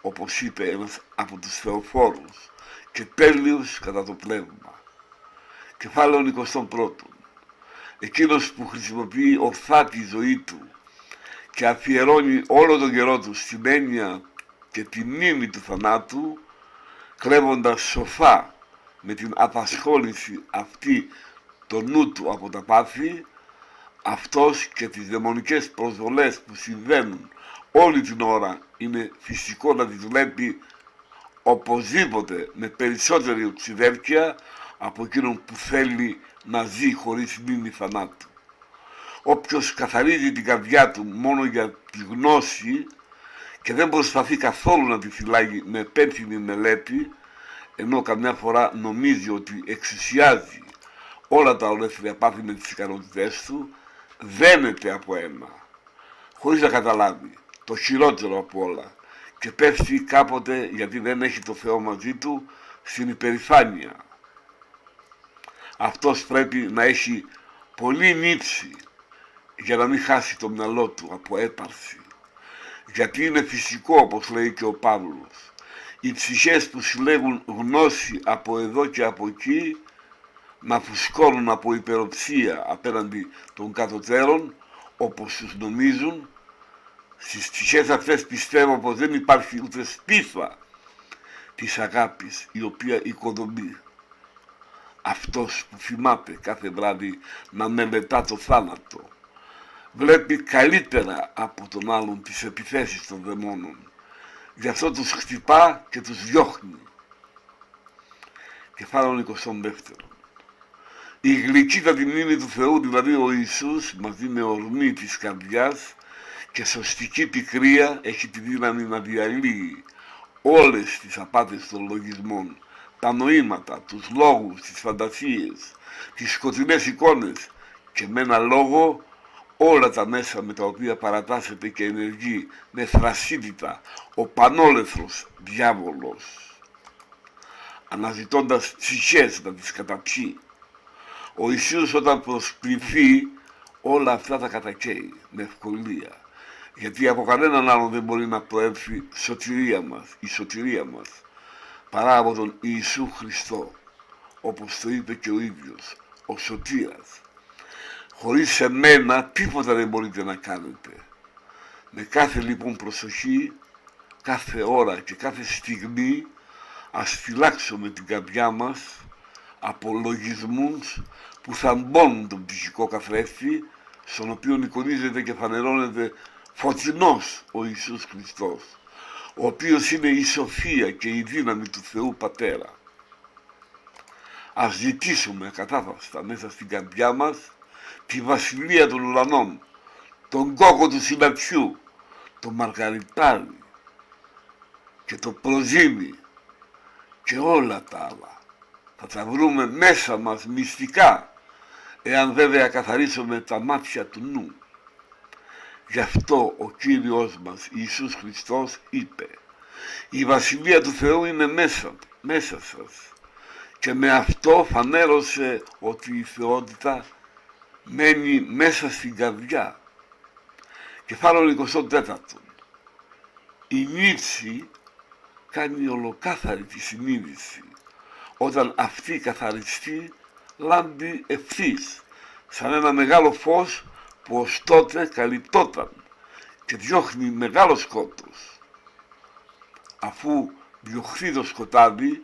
όπως είπε ένας από τους θεοφόρους, και τέλειος κατά το πνεύμα. Κεφάλαιο 21. Εκείνος που χρησιμοποιεί ορθά τη ζωή του και αφιερώνει όλο τον καιρό του στην έννοια και τη μνήμη του θανάτου, κλέβοντας σοφά με την απασχόληση αυτή το νου του από τα πάθη, αυτός και τις δαιμονικές προσβολές που συμβαίνουν όλη την ώρα είναι φυσικό να τις βλέπει οπωσδήποτε με περισσότερη οξυδέρκεια από εκείνον που θέλει να ζει χωρίς μνήμη θανάτου. Όποιος καθαρίζει την καρδιά του μόνο για τη γνώση και δεν προσπαθεί καθόλου να τη φυλάγει με επένθυμη μελέτη, ενώ καμιά φορά νομίζει ότι εξουσιάζει όλα τα ολέθρια πάθη με τις ικανότητές του, δένεται από ένα, χωρίς να καταλάβει το χειρότερο από όλα και πέφτει κάποτε γιατί δεν έχει το Θεό μαζί του στην υπερηφάνεια. Αυτός πρέπει να έχει πολύ νύψη για να μην χάσει το μυαλό του από έπαρση. Γιατί είναι φυσικό όπως λέει και ο Παύλος οι ψυχές που συλλέγουν γνώση από εδώ και από εκεί να φουσκώνουν από υπεροψία απέναντι των κατωτέρων όπως τους νομίζουν στις ψυχές αυτές πιστεύω πως δεν υπάρχει ούτε σπίθα της αγάπης η οποία οικοδομεί. Αυτός που θυμάται κάθε βράδυ να μελετά το θάνατο. Βλέπει καλύτερα από τον άλλον τις επιθέσεις των δαιμόνων. Γι' αυτό τους χτυπά και τους διώχνει. Κεφάλαιο 22. Η γλυκύτατη μνήμη του Θεού, δηλαδή ο Ιησούς, μαζί με ορμή της καρδιάς και σωστική πικρία έχει τη δύναμη να διαλύει όλες τις απάτες των λογισμών, τα νοήματα, τους λόγους, τις φαντασίες, τις σκοτεινές εικόνες και με ένα λόγο όλα τα μέσα με τα οποία παρατάσσεται και ενεργεί με θρασίτητα ο πανόλεθρος διάβολος αναζητώντας ψυχές να τις καταψεί. Ο Ιησούς όταν προσκληθεί όλα αυτά τα κατακαίει με ευκολία γιατί από κανέναν άλλον δεν μπορεί να προέλθει σωτηρία μας, η σωτηρία μας, παρά από τον Ιησού Χριστό, όπως το είπε και ο ίδιος, ο σωτήρας. Χωρίς εμένα τίποτα δεν μπορείτε να κάνετε. Με κάθε λοιπόν προσοχή, κάθε ώρα και κάθε στιγμή, ας φυλάξουμε την καρδιά μας από λογισμούς που θα μπώνουν τον ψυχικό καθρέφτη, στον οποίο εικονίζεται και φανερώνεται φωτεινός ο Ιησούς Χριστός, ο οποίος είναι η σοφία και η δύναμη του Θεού Πατέρα. Ας ζητήσουμε κατάφαστα μέσα στην καρδιά μας τη βασιλεία των ουρανών, τον κόκο του συνταξιού, το μαργαριτάρι και το προζύμι και όλα τα άλλα. Θα τα βρούμε μέσα μας μυστικά, εάν βέβαια καθαρίσουμε τα μάτια του νου. Γι' αυτό ο Κύριος μας Ιησούς Χριστός είπε «Η Βασιλεία του Θεού είναι μέσα, μέσα σας» και με αυτό φανέρωσε ότι η θεότητα μένει μέσα στην καρδιά. Κεφάλαιο 24. Η νύψη κάνει ολοκάθαρη τη συνείδηση. Όταν αυτή καθαριστεί λάμπει ευθύς, σαν ένα μεγάλο φως που ως τότε καλυπτόταν και διώχνει μεγάλος σκότος. Αφού διωχθεί το σκοτάδι,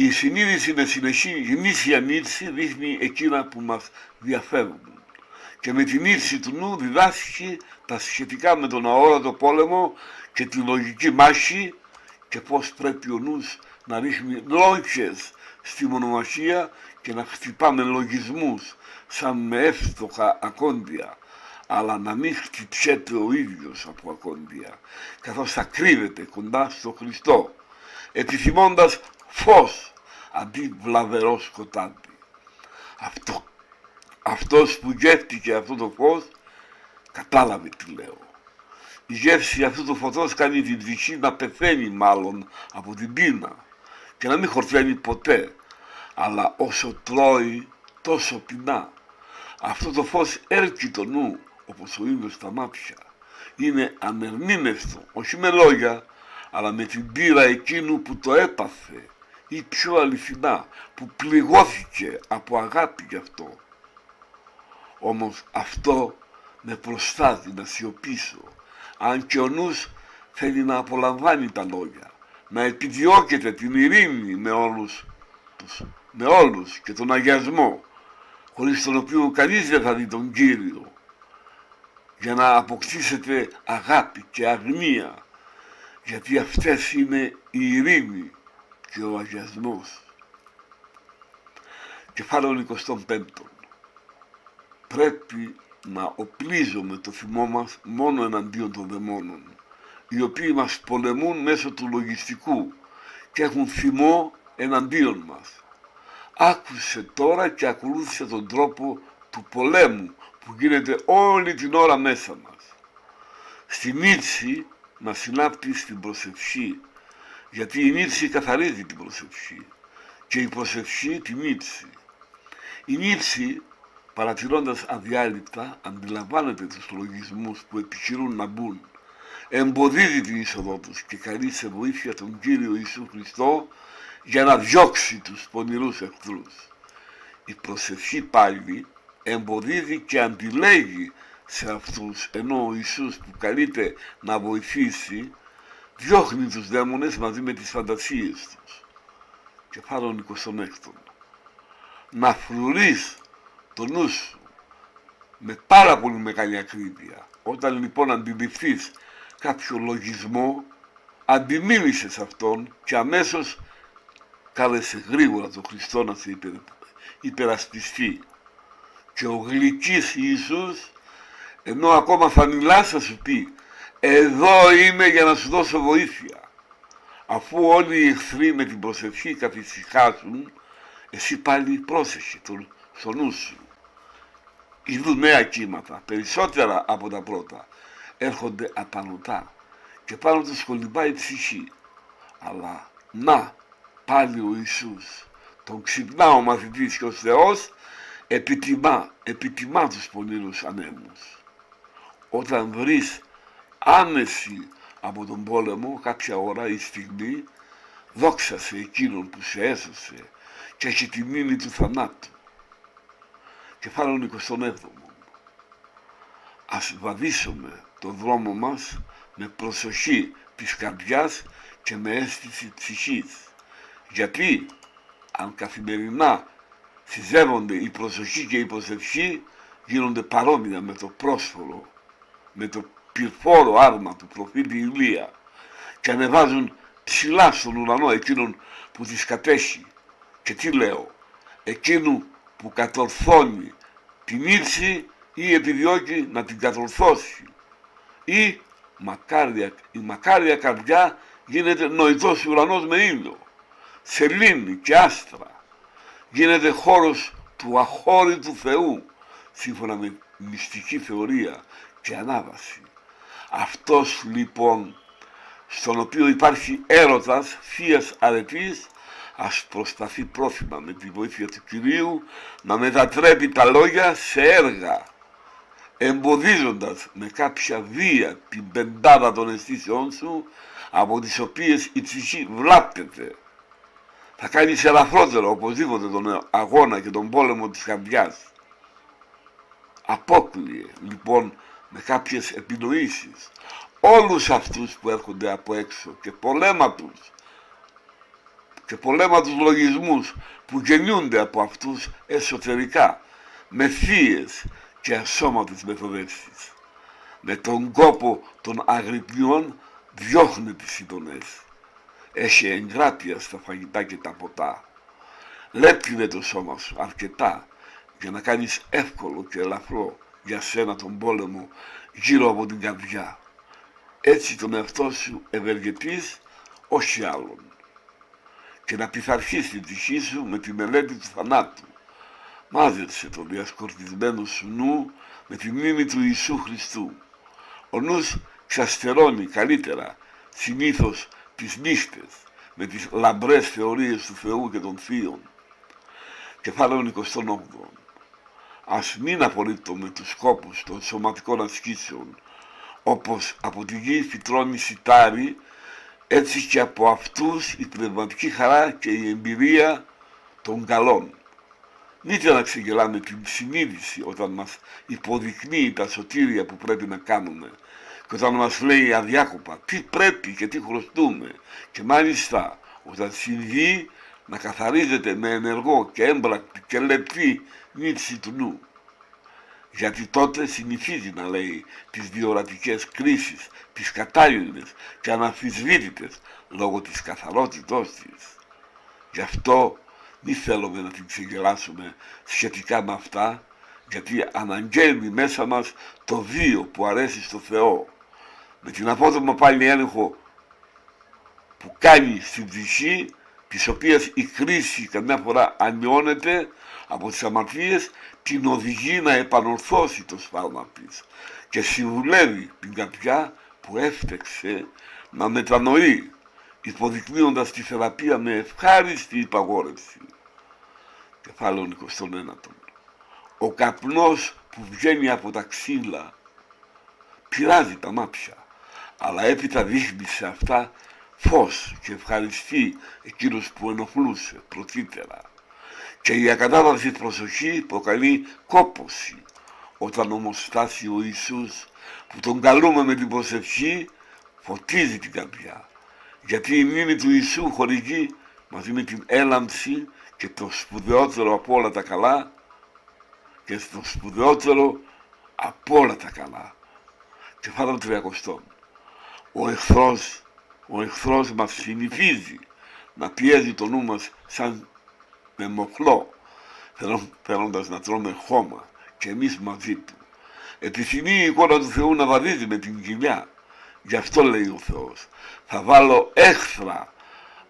η συνείδηση με συνεχή γνήσια νύψη δείχνει εκείνα που μας διαφεύγουν και με την νύψη του νου διδάσκει τα σχετικά με τον αόρατο πόλεμο και τη λογική μάχη και πώς πρέπει ο νους να ρίχνει λόγχες στη μονομαχία και να χτυπάμε λογισμούς σαν με εύστοχα ακόντια, αλλά να μην χτυπιέται ο ίδιος από ακόντια, καθώς θα κρύβεται κοντά στο Χριστό, επιθυμώντας φως αντί βλαβερός σκοτάδι. Αυτό, αυτός που γεύτηκε αυτό το φως κατάλαβε τι λέω. Η γεύση αυτού του φωτός κάνει την ψυχή να πεθαίνει μάλλον από την πείνα και να μην χορταίνει ποτέ, αλλά όσο τρώει τόσο πεινά. Αυτό το φως έρκει το νου, όπως ο ίδιος στα μάτια. Είναι ανερμήνευτο, όχι με λόγια, αλλά με την πείρα εκείνου που το έπαθε ή πιο αληθινά, που πληγώθηκε από αγάπη γι' αυτό. Όμως αυτό με προστάζει να σιωπήσω, αν και ο νους θέλει να απολαμβάνει τα λόγια, να επιδιώκεται την ειρήνη με όλους, τους, με όλους και τον αγιασμό, χωρίς τον οποίο κανείς δεν θα δει τον Κύριο, για να αποκτήσετε αγάπη και αγνία, γιατί αυτές είναι η ειρήνη και ο αγιασμός. Κεφάλαιο 25. Πρέπει να οπλίζουμε το θυμό μας μόνο εναντίον των δαιμόνων, οι οποίοι μας πολεμούν μέσω του λογιστικού και έχουν θυμό εναντίον μας. Άκουσε τώρα και ακολούθησε τον τρόπο του πολέμου που γίνεται όλη την ώρα μέσα μας. Στην ίτσι να συνάπτει στην προσευχή, γιατί η νύψη καθαρίζει την προσευχή και η προσευχή την νύψη. Η νύψη παρατηρώντας αδιάλειπτα αντιλαμβάνεται τους λογισμούς που επιχειρούν να μπουν, εμποδίζει την είσοδό τους και καλεί σε βοήθεια τον Κύριο Ιησού Χριστό για να διώξει τους πονηρούς εχθρούς. Η προσευχή πάλι εμποδίζει και αντιλέγει σε αυτούς, ενώ ο Ιησούς που καλείται να βοηθήσει, διώχνει τους δαίμονες μαζί με τις φαντασίες τους. Και πάρω 26. Να φρουρείς το νου σου με πάρα πολύ μεγάλη ακρίβεια. Όταν λοιπόν αντιληφθείς κάποιο λογισμό, αντιμήνυσες σε αυτόν και αμέσως κάλεσε γρήγορα τον Χριστό να σε υπερ, υπερασπιστεί. Και ο γλυκής Ιησούς, ενώ ακόμα θα μιλάς θα σου πει εδώ είμαι για να σου δώσω βοήθεια. Αφού όλοι οι εχθροί με την προσευχή καθησυχάσουν, εσύ πάλι πρόσεχε τον, στο νου σου. Ιδού νέα κύματα, περισσότερα από τα πρώτα, έρχονται απανωτά και πάνω τους κολυμπάει η ψυχή. Αλλά να, πάλι ο Ιησούς, τον ξυπνά ο μαθητής και ο Θεός, επιτιμά, επιτιμά τους πονήρους ανέμους. Όταν βρεις άνεση από τον πόλεμο κάποια ώρα ή στιγμή δόξα σε εκείνον που σε έσωσε και έχει τη μνήμη του θανάτου. Κεφάλαιο 27. Ας βαδίσουμε τον δρόμο μας με προσοχή της καρδιάς και με αίσθηση ψυχής. Γιατί αν καθημερινά συζεύονται η προσοχή και η προσευχή γίνονται παρόμοια με το πρόσφορο, με το πυρφόρο άρμα του προφήτη Ηλία και ανεβάζουν ψηλά στον ουρανό εκείνον που τις κατέχει. Και τι λέω, εκείνου που κατορθώνει την ήρση ή επιδιώκει να την κατορθώσει ή μακάρια, η μακάρια καρδιά γίνεται νοητός ουρανός με ήλιο, σελήνη και άστρα. Γίνεται χώρος του αχώρητου Θεού, σύμφωνα με μυστική θεωρία και ανάβαση. Αυτός λοιπόν στον οποίο υπάρχει έρωτας θείας αρετής ας προσπαθεί πρόθυμα με τη βοήθεια του Κυρίου να μετατρέπει τα λόγια σε έργα εμποδίζοντας με κάποια βία την πεντάδα των αισθήσεών σου από τις οποίες η ψυχή βλάπτεται. Θα κάνεις ελαφρότερο οπωσδήποτε τον αγώνα και τον πόλεμο της καρδιάς. Απόκλειε λοιπόν με κάποιες επινοήσεις όλους αυτούς που έρχονται από έξω και πολέματους και πολέματους λογισμούς που γεννιούνται από αυτούς εσωτερικά με θείες και ασώματες μεθοδεύσεις. Με τον κόπο των αγρυπνιών διώχνει τις συντονές. Έχει εγκράτεια στα φαγητά και τα ποτά. Λέπτυνε το σώμα σου αρκετά για να κάνεις εύκολο και ελαφρό για σένα τον πόλεμο γύρω από την καρδιά. Έτσι τον εαυτό σου ευεργετείς όχι άλλον και να πειθαρχείς την ψυχή σου με τη μελέτη του θανάτου. Μάζεψε το διασκορπισμένο σου νου με τη μνήμη του Ιησού Χριστού. Ο νους ξαστερώνει καλύτερα συνήθως τις νύχτες με τις λαμπρές θεωρίες του Θεού και των Θείων. Κεφάλαιο 28 ας μην απορρίπτουμε τους σκόπους των σωματικών ασκήσεων, όπως από τη γη φυτρώνει σιτάρι, έτσι και από αυτούς η πνευματική χαρά και η εμπειρία των καλών. Μην να ξεγελάμε την συνείδηση όταν μας υποδεικνύει τα σωτήρια που πρέπει να κάνουμε και όταν μας λέει αδιάκοπα τι πρέπει και τι χρωστούμε και μάλιστα όταν συμβεί να καθαρίζεται με ενεργό και έμπρακτη και λεπτή νύψη του νου. Γιατί τότε συνηθίζει να λέει τις διορατικές κρίσεις, τις κατάλληλες και αναμφισβήτητες λόγω της καθαρότητός της. Γι' αυτό μη θέλουμε να την ξεγελάσουμε σχετικά με αυτά, γιατί αναγγέλνει μέσα μας το βίο που αρέσει στο Θεό. Με την απόδομα πάλι έλεγχο που κάνει στην ψυχή της οποίας η κρίση καμιά φορά ανιώνεται από τις αμαρτίες την οδηγεί να επανορθώσει το σφάλμα της και συμβουλεύει την καρδιά που έφτεξε να μετανοεί υποδεικνύοντας τη θεραπεία με ευχάριστη υπαγόρευση. Κεφάλαιο 21. Ο καπνός που βγαίνει από τα ξύλα πειράζει τα μάτια, αλλά έπειτα δείχνει σε αυτά φως και ευχαριστεί εκείνος που ενοχλούσε πρωτήτερα. Και η ακατάβαση προσοχή προκαλεί κόποση. Όταν όμως φτάσει ο Ιησούς που τον καλούμε με την προσευχή, φωτίζει την καρδιά. Γιατί η μνήμη του Ιησού χορηγεί μαζί με την έλαμψη και το σπουδαιότερο από όλα τα καλά και το σπουδαιότερο από όλα τα καλά. Κεφάλαιο τριακοστών. Ο εχθρός, ο εχθρός μας συνηθίζει να πιέζει το νου μας σαν με μοχλό, θέλοντας να τρώμε χώμα και εμείς μαζί του. Επιθυμεί η εικόνα του Θεού να βαδίζει με την κοιλιά. Γι' αυτό λέει ο Θεός. Θα βάλω έχθρα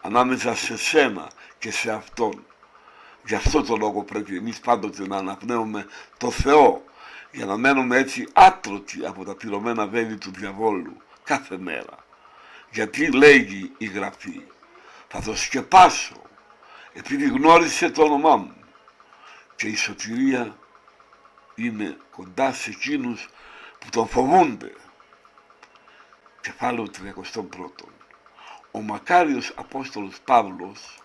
ανάμεσα σε σένα και σε Αυτόν. Γι' αυτό το λόγο πρέπει εμείς πάντοτε να αναπνέουμε το Θεό για να μένουμε έτσι άτρωτοι από τα πυρωμένα βέλη του διαβόλου κάθε μέρα. Γιατί λέγει η Γραφή, θα το σκεπάσω επειδή γνώρισε το όνομά μου και η σωτηρία είναι κοντά σε εκείνους που τον φοβούνται. Κεφάλαιο 31. Ο μακάριος Απόστολος Παύλος,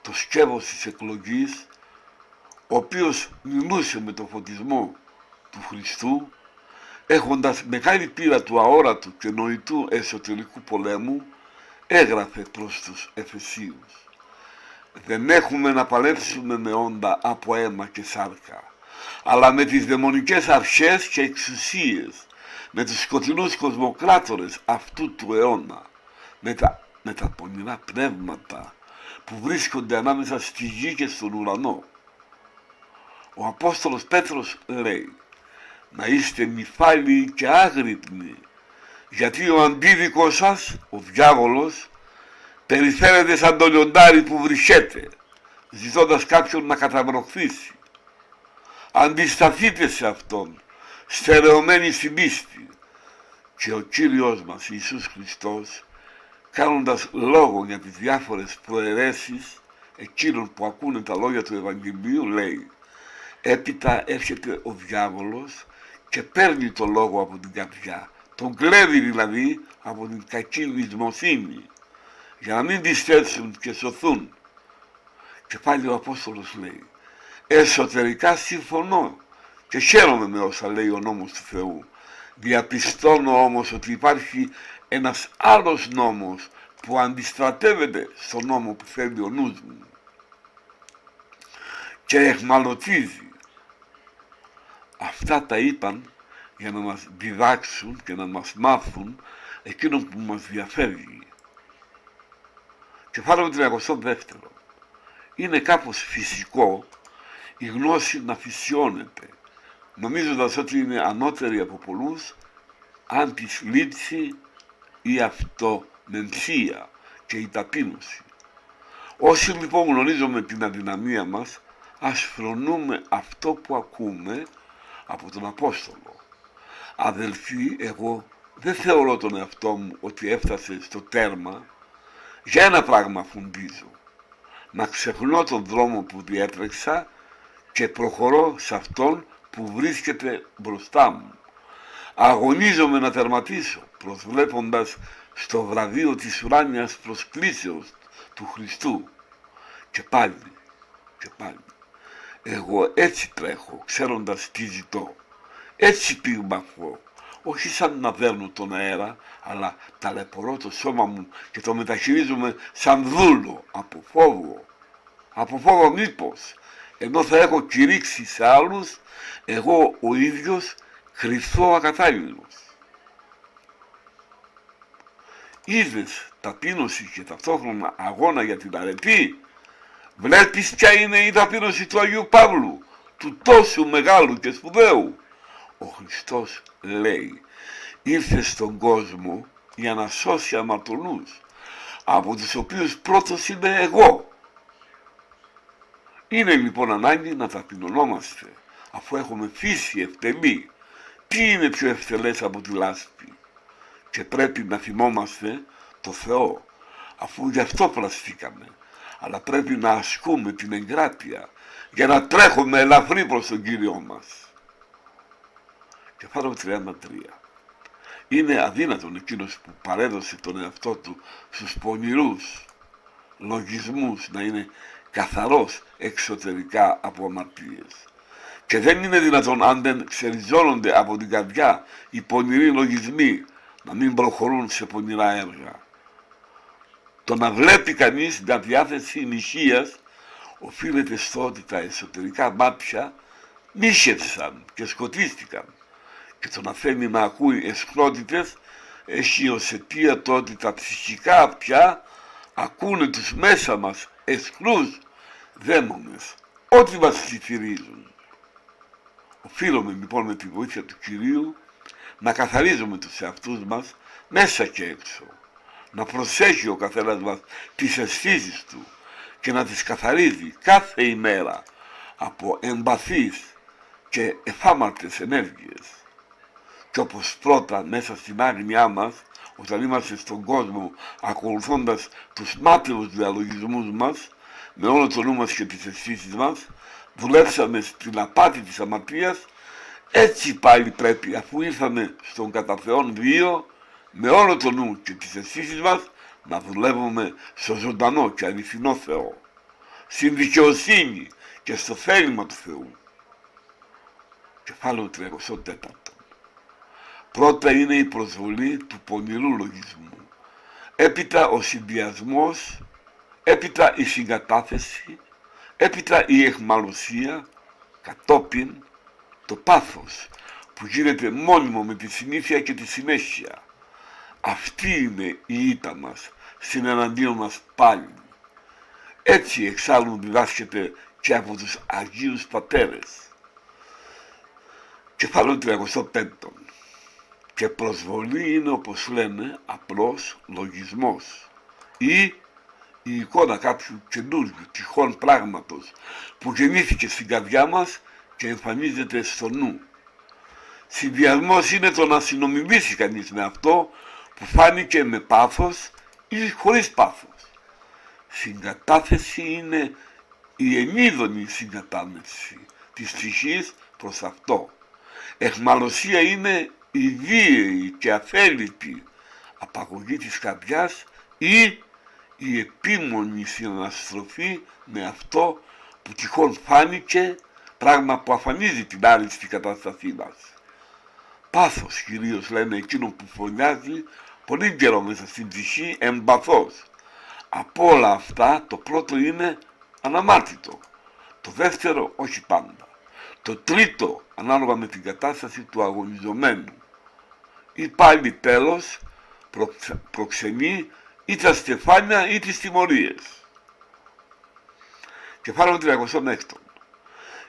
το σκεύος της εκλογής, ο οποίος μιλούσε με το φωτισμό του Χριστού, έχοντας μεγάλη πείρα του αόρατου και νοητού εσωτερικού πολέμου, έγραφε προς τους Εφεσίους. Δεν έχουμε να παλέψουμε με όντα από αίμα και σάρκα, αλλά με τις δαιμονικές αρχές και εξουσίες, με τους σκοτεινούς κοσμοκράτορες αυτού του αιώνα, με τα, με τα πονηρά πνεύματα που βρίσκονται ανάμεσα στη γη και στον ουρανό. Ο Απόστολος Πέτρος λέει να είστε νυφάλιοι και άγρυπνοι γιατί ο αντίδικος σας, ο διάβολος, περιφέρεται σαν το λιοντάρι που βρισχέται, ζητώντας κάποιον να καταβροχθήσει. Αντισταθείτε σε Αυτόν, στερεωμένοι στην πίστη. Και ο Κύριος μας Ιησούς Χριστός, κάνοντας λόγο για τις διάφορες προαιρέσεις εκείνων που ακούνε τα λόγια του Ευαγγελίου, λέει έπειτα έρχεται ο διάβολος και παίρνει το λόγο από την καρδιά, τον κλέβει δηλαδή από την κακή λυσμοσύνη για να μην πιστέψουν και σωθούν. Και πάλι ο Απόστολος λέει, εσωτερικά συμφωνώ και χαίρομαι με όσα λέει ο νόμος του Θεού. Διαπιστώνω όμως ότι υπάρχει ένας άλλος νόμος που αντιστρατεύεται στον νόμο που θέλει ο νους μου και εχμαλωτίζει. Αυτά τα είπαν για να μας διδάξουν και να μας μάθουν εκείνο που μας διαφεύγει. Κεφάλαιο 32. Είναι κάπως φυσικό η γνώση να φυσιώνεται, νομίζοντας ότι είναι ανώτερη από πολλούς, αν της λήψη η αυτομενσία και η ταπείνωση. Όσοι λοιπόν γνωρίζουμε την αδυναμία μας, ας φρονούμε αυτό που ακούμε από τον Απόστολο. Αδελφοί, εγώ δεν θεωρώ τον εαυτό μου ότι έφτασε στο τέρμα για ένα πράγμα φουντίζω. Να ξεχνώ τον δρόμο που διέτρεξα και προχωρώ σε αυτόν που βρίσκεται μπροστά μου. Αγωνίζομαι να τερματίσω, προσβλέποντας στο βραβείο της ουράνιας προσκλήσεως του Χριστού. Και πάλι, και πάλι, εγώ έτσι τρέχω, ξέροντας τι ζητώ. Έτσι πυγμαχώ, όχι σαν να δέρνω τον αέρα, αλλά ταλαιπωρώ το σώμα μου και το μεταχειρίζομαι σαν δούλο, από φόβο. Από φόβο μήπως, ενώ θα έχω κηρύξει σε άλλους, εγώ ο ίδιος κρυφθώ ακατάλληλος. Είδες ταπείνωση και ταυτόχρονα αγώνα για την αρετή, βλέπεις ποια είναι η ταπείνωση του Αγίου Παύλου, του τόσου μεγάλου και σπουδαίου. Ο Χριστός λέει, ήρθε στον κόσμο για να σώσει αμαρτωλούς, από τους οποίους πρώτος είμαι εγώ. Είναι λοιπόν ανάγκη να ταπεινωνόμαστε, αφού έχουμε φύση ευτελή. Τι είναι πιο ευθελές από τη λάσπη; Και πρέπει να θυμόμαστε το Θεό, αφού γι' αυτό πλαστήκαμε. Αλλά πρέπει να ασκούμε την εγκράτεια για να τρέχουμε ελαφρύ προς τον Κύριό μας. Κεφάλαιο 33 είναι αδύνατον εκείνος που παρέδωσε τον εαυτό του στους πονηρούς λογισμούς να είναι καθαρός εξωτερικά από αμαρτίες. Και δεν είναι δυνατόν αν δεν ξεριζώνονται από την καρδιά οι πονηροί λογισμοί να μην προχωρούν σε πονηρά έργα. Το να βλέπει κανείς την διάθεση νησίας οφείλεται στο ότι τα εσωτερικά μάτια μίσχευσαν και σκοτίστηκαν και το να θέλει να ακούει εσχρότητες έχει ως αιτία το ότι τα ψυχικά πια ακούνε τους μέσα μας εσχρούς δαίμονες, ό,τι μας ψιθυρίζουν. Οφείλουμε λοιπόν με τη βοήθεια του Κυρίου να καθαρίζουμε τους εαυτούς μας μέσα και έξω. Να προσέχει ο καθένας μας τις αισθήσεις του και να τις καθαρίζει κάθε ημέρα από εμπαθείς και εφάμαρτες ενέργειες. Και όπως πρώτα μέσα στην άγνοιά μας, όταν είμαστε στον κόσμο ακολουθώντας τους μάταιους διαλογισμούς μας, με όλο το νου μας και τις αισθήσεις μας, δουλέψαμε στην απάτη της αμαρτίας, έτσι πάλι πρέπει αφού ήρθαμε στον κατά Θεόν βίο, με όλο το νου και τις αισθήσεις μας, να δουλεύουμε στο ζωντανό και αληθινό Θεό, στην δικαιοσύνη και στο θέλημα του Θεού. Κεφάλαιο 34. Πρώτα είναι η προσβολή του πονηρού λογισμού. Έπειτα ο συνδυασμός, έπειτα η συγκατάθεση, έπειτα η εχμαλωσία, κατόπιν το πάθος που γίνεται μόνιμο με τη συνήθεια και τη συνέχεια. Αυτή είναι η ήττα μας στην εναντίον μας πάλι. Έτσι εξάλλου διδάσκεται και από τους Αγίους Πατέρες. Κεφαλαίο 35. Και προσβολή είναι όπως λένε απλός λογισμός ή η εικόνα κάποιου καινούργιου τυχόν πράγματος που γεννήθηκε στην καρδιά μας και εμφανίζεται στο νου. Συνδυασμός είναι το να συνομιλήσει κανείς με αυτό που φάνηκε με πάθος ή χωρίς πάθος. Συγκατάθεση είναι η ενίδωνη συγκατάμεση της ψυχής προς αυτό. Εχμαλωσία είναι η βίαιη και αφέλητη απαγωγή της καρδιάς ή η επίμονη συναναστροφή με αυτό που τυχόν φάνηκε πράγμα που αφανίζει την άριστη κατάστασή μας. Πάθος κυρίως λένε εκείνο που φωνιάζει πολύ καιρό μέσα στην ψυχή εμπαθός. Από όλα αυτά το πρώτο είναι αναμάρτητο. Το δεύτερο όχι πάντα. Το τρίτο ανάλογα με την κατάσταση του αγωνιζομένου. Ή πάλι τέλος προξενεί ή τα στεφάνια ή τις τιμωρίες. Κεφάλαιο 36.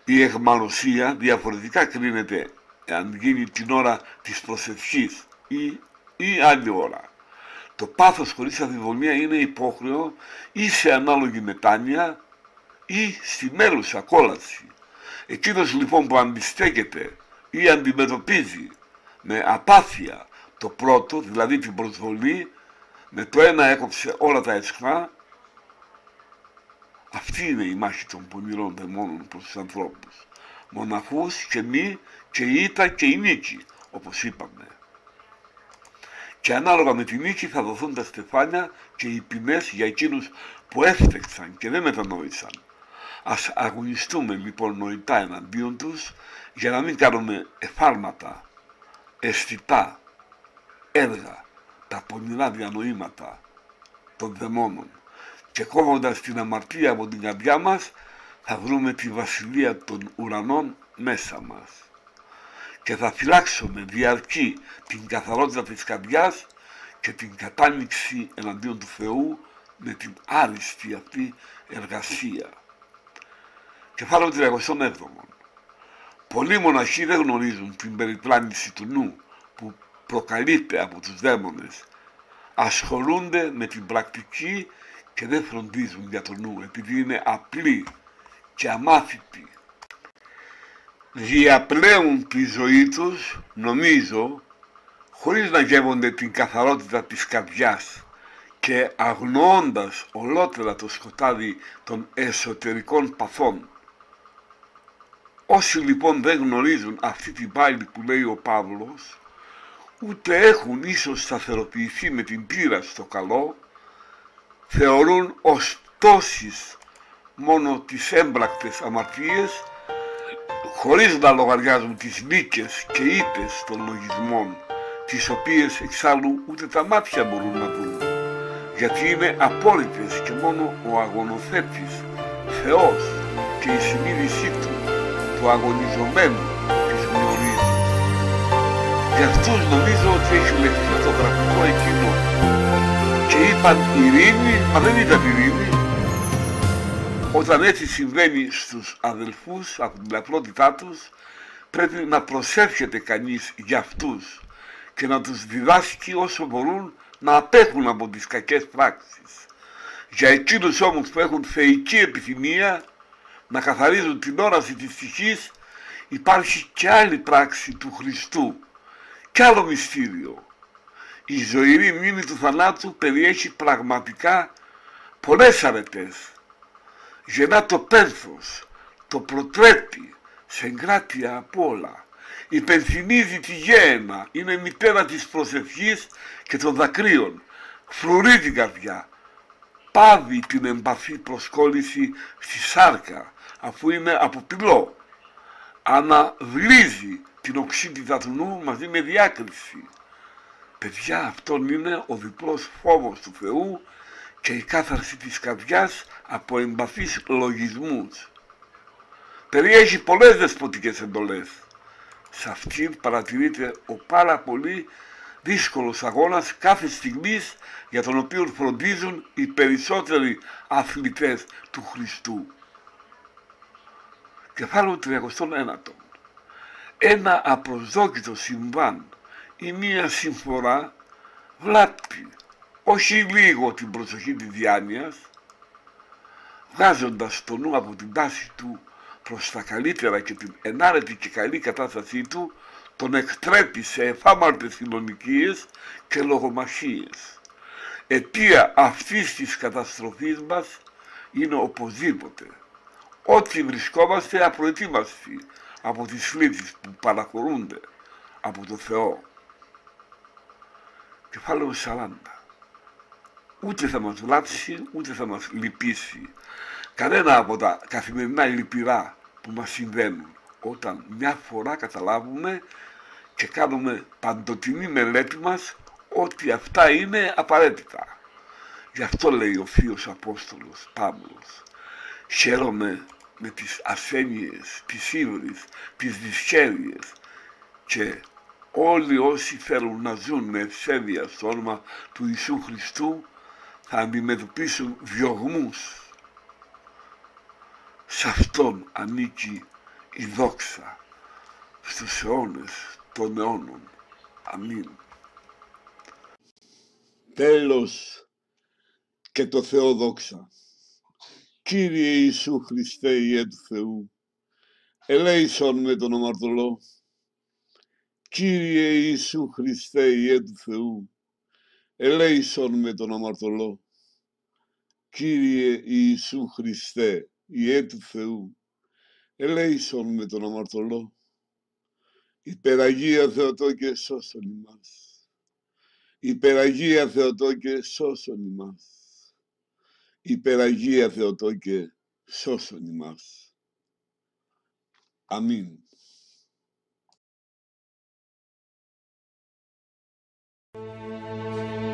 Η εχμαλωσία διαφορετικά κρίνεται αν γίνει την ώρα της προσευχής ή, ή άλλη ώρα. Το πάθος χωρίς αμφιβολία είναι υπόχρεο ή σε ανάλογη μετάνοια ή στη μέλουσα κόλαση. Εκείνος λοιπόν που αντιστέκεται ή αντιμετωπίζει με απάθεια το πρώτο, δηλαδή την προσβολή, με το ένα έκοψε όλα τα εσχρά, αυτή είναι η μάχη των πονηρών δαιμόνων προς τους ανθρώπους. Μοναχούς και μη και η ήττα και η νίκη, όπως είπαμε. Και ανάλογα με τη νίκη θα δοθούν τα στεφάνια και οι ποινές για εκείνους που έφτεξαν και δεν μετανόησαν. Ας αγωνιστούμε λοιπόν νοητά εναντίον τους για να μην κάνουμε εφάρματα, αισθητά, έργα, τα πονηρά διανοήματα των δαιμόνων και κόβοντας την αμαρτία από την καρδιά μας θα βρούμε τη βασιλεία των ουρανών μέσα μας και θα φυλάξουμε διαρκή την καθαρότητα της καρδιάς και την κατάνοιξη εναντίον του Θεού με την άριστη αυτή εργασία. Κεφάλαιο 37. Πολλοί μοναχοί δεν γνωρίζουν την περιπλάνηση του νου που προκαλείται από τους δαίμονες. Ασχολούνται με την πρακτική και δεν φροντίζουν για το νου επειδή είναι απλοί και αμάθητοι. Διαπλέουν τη ζωή τους, νομίζω, χωρίς να γεύονται την καθαρότητα της καρδιάς και αγνοώντας ολότερα το σκοτάδι των εσωτερικών παθών. Όσοι λοιπόν δεν γνωρίζουν αυτή την πάλη που λέει ο Παύλος, ούτε έχουν ίσως σταθεροποιηθεί με την πείρα στο καλό, θεωρούν ως τόσες μόνο τις έμπρακτες αμαρτίες, χωρίς να λογαριάζουν τις νίκες και ήτες των λογισμών, τις οποίες εξάλλου ούτε τα μάτια μπορούν να δουν, γιατί είναι απόλυτες και μόνο ο αγωνοθέτης, Θεός και η συνείδησή του, του αγωνιζομένου, της γνωρίζει. Για αυτούς νομίζω ότι έχει λεχθεί το γραφικό εκείνο και είπαν ειρήνη, μα δεν ήταν ειρήνη. Όταν έτσι συμβαίνει στους αδελφούς από την απλότητά τους, πρέπει να προσεύχεται κανείς για αυτούς και να τους διδάσκει όσο μπορούν να απέχουν από τις κακές πράξεις. Για εκείνους όμως που έχουν θεϊκή επιθυμία να καθαρίζουν την όραση της ψυχής υπάρχει και άλλη πράξη του Χριστού και άλλο μυστήριο. Η ζωηρή μνήμη του θανάτου περιέχει πραγματικά πολλές αρετές. Γεννά το πένθος, το προτρέπει σε εγκράτεια απ' όλα. Υπενθυμίζει τη γέννα, είναι μητέρα της προσευχής και των δακρύων. Φρουρεί την καρδιά, πάβει την εμπαθή προσκόλληση στη σάρκα, αφού είναι από πυλό. Αναβλύζει την οξύτητα του νου μαζί με διάκριση. Παιδιά, αυτόν είναι ο διπλός φόβος του Θεού και η κάθαρση της καρδιάς από εμπαθείς λογισμούς. Περιέχει πολλές δεσποτικές εντολές. Σε αυτήν παρατηρείται ο πάρα πολύ δύσκολος αγώνας κάθε στιγμής για τον οποίο φροντίζουν οι περισσότεροι αθλητές του Χριστού. Κεφάλαιο 31. Ένα απροσδόκητο συμβάν ή μία συμφορά βλάπτει όχι λίγο την προσοχή της διάνοιας, βγάζοντας το νου από την τάση του προς τα καλύτερα και την ενάρετη και καλή κατάστασή του, τον εκτρέπει σε εφάμαρτες κοινωνικίες και λογομαχίες. Αιτία αυτής της καταστροφής μας είναι οπωσδήποτε ότι βρισκόμαστε απροετοίμαστοι από τις φλήψεις που παραχωρούνται από το Θεό. Κεφάλαιο 40. Ούτε θα μας βλάψει, ούτε θα μας λυπήσει. Κανένα από τα καθημερινά λυπηρά που μας συμβαίνουν όταν μια φορά καταλάβουμε και κάνουμε παντοτινή μελέτη μας ότι αυτά είναι απαραίτητα. Γι' αυτό λέει ο Θείος Απόστολος Παύλος. Χαίρομαι με τις ασθένειες, τις ύβρις, τις δυσχέρειες και όλοι όσοι θέλουν να ζουν με ευσέβεια στο όνομα του Ιησού Χριστού θα αντιμετωπίσουν διωγμούς. Σε Αυτόν ανήκει η δόξα στους αιώνες των αιώνων. Αμήν. Τέλος και το Θεό δόξα. Κύριε Ιησού Χριστέ Ιε του Θεού, ελέησον με τον αμαρτωλό. Κύριε Ιησού Χριστέ Ιε του Θεού, ελέησον με τον αμαρτωλό. Κύριε Ιησού Χριστέ, Ιε του Θεού, ελέησον με τον αμαρτωλό. Υπεραγία Θεοτό και σώσον ημάς. Υπεραγία Θεοτό και σώσον ημάς. Υπεραγία Θεοτό και σώσον ημάς. Αμήν. Thank you.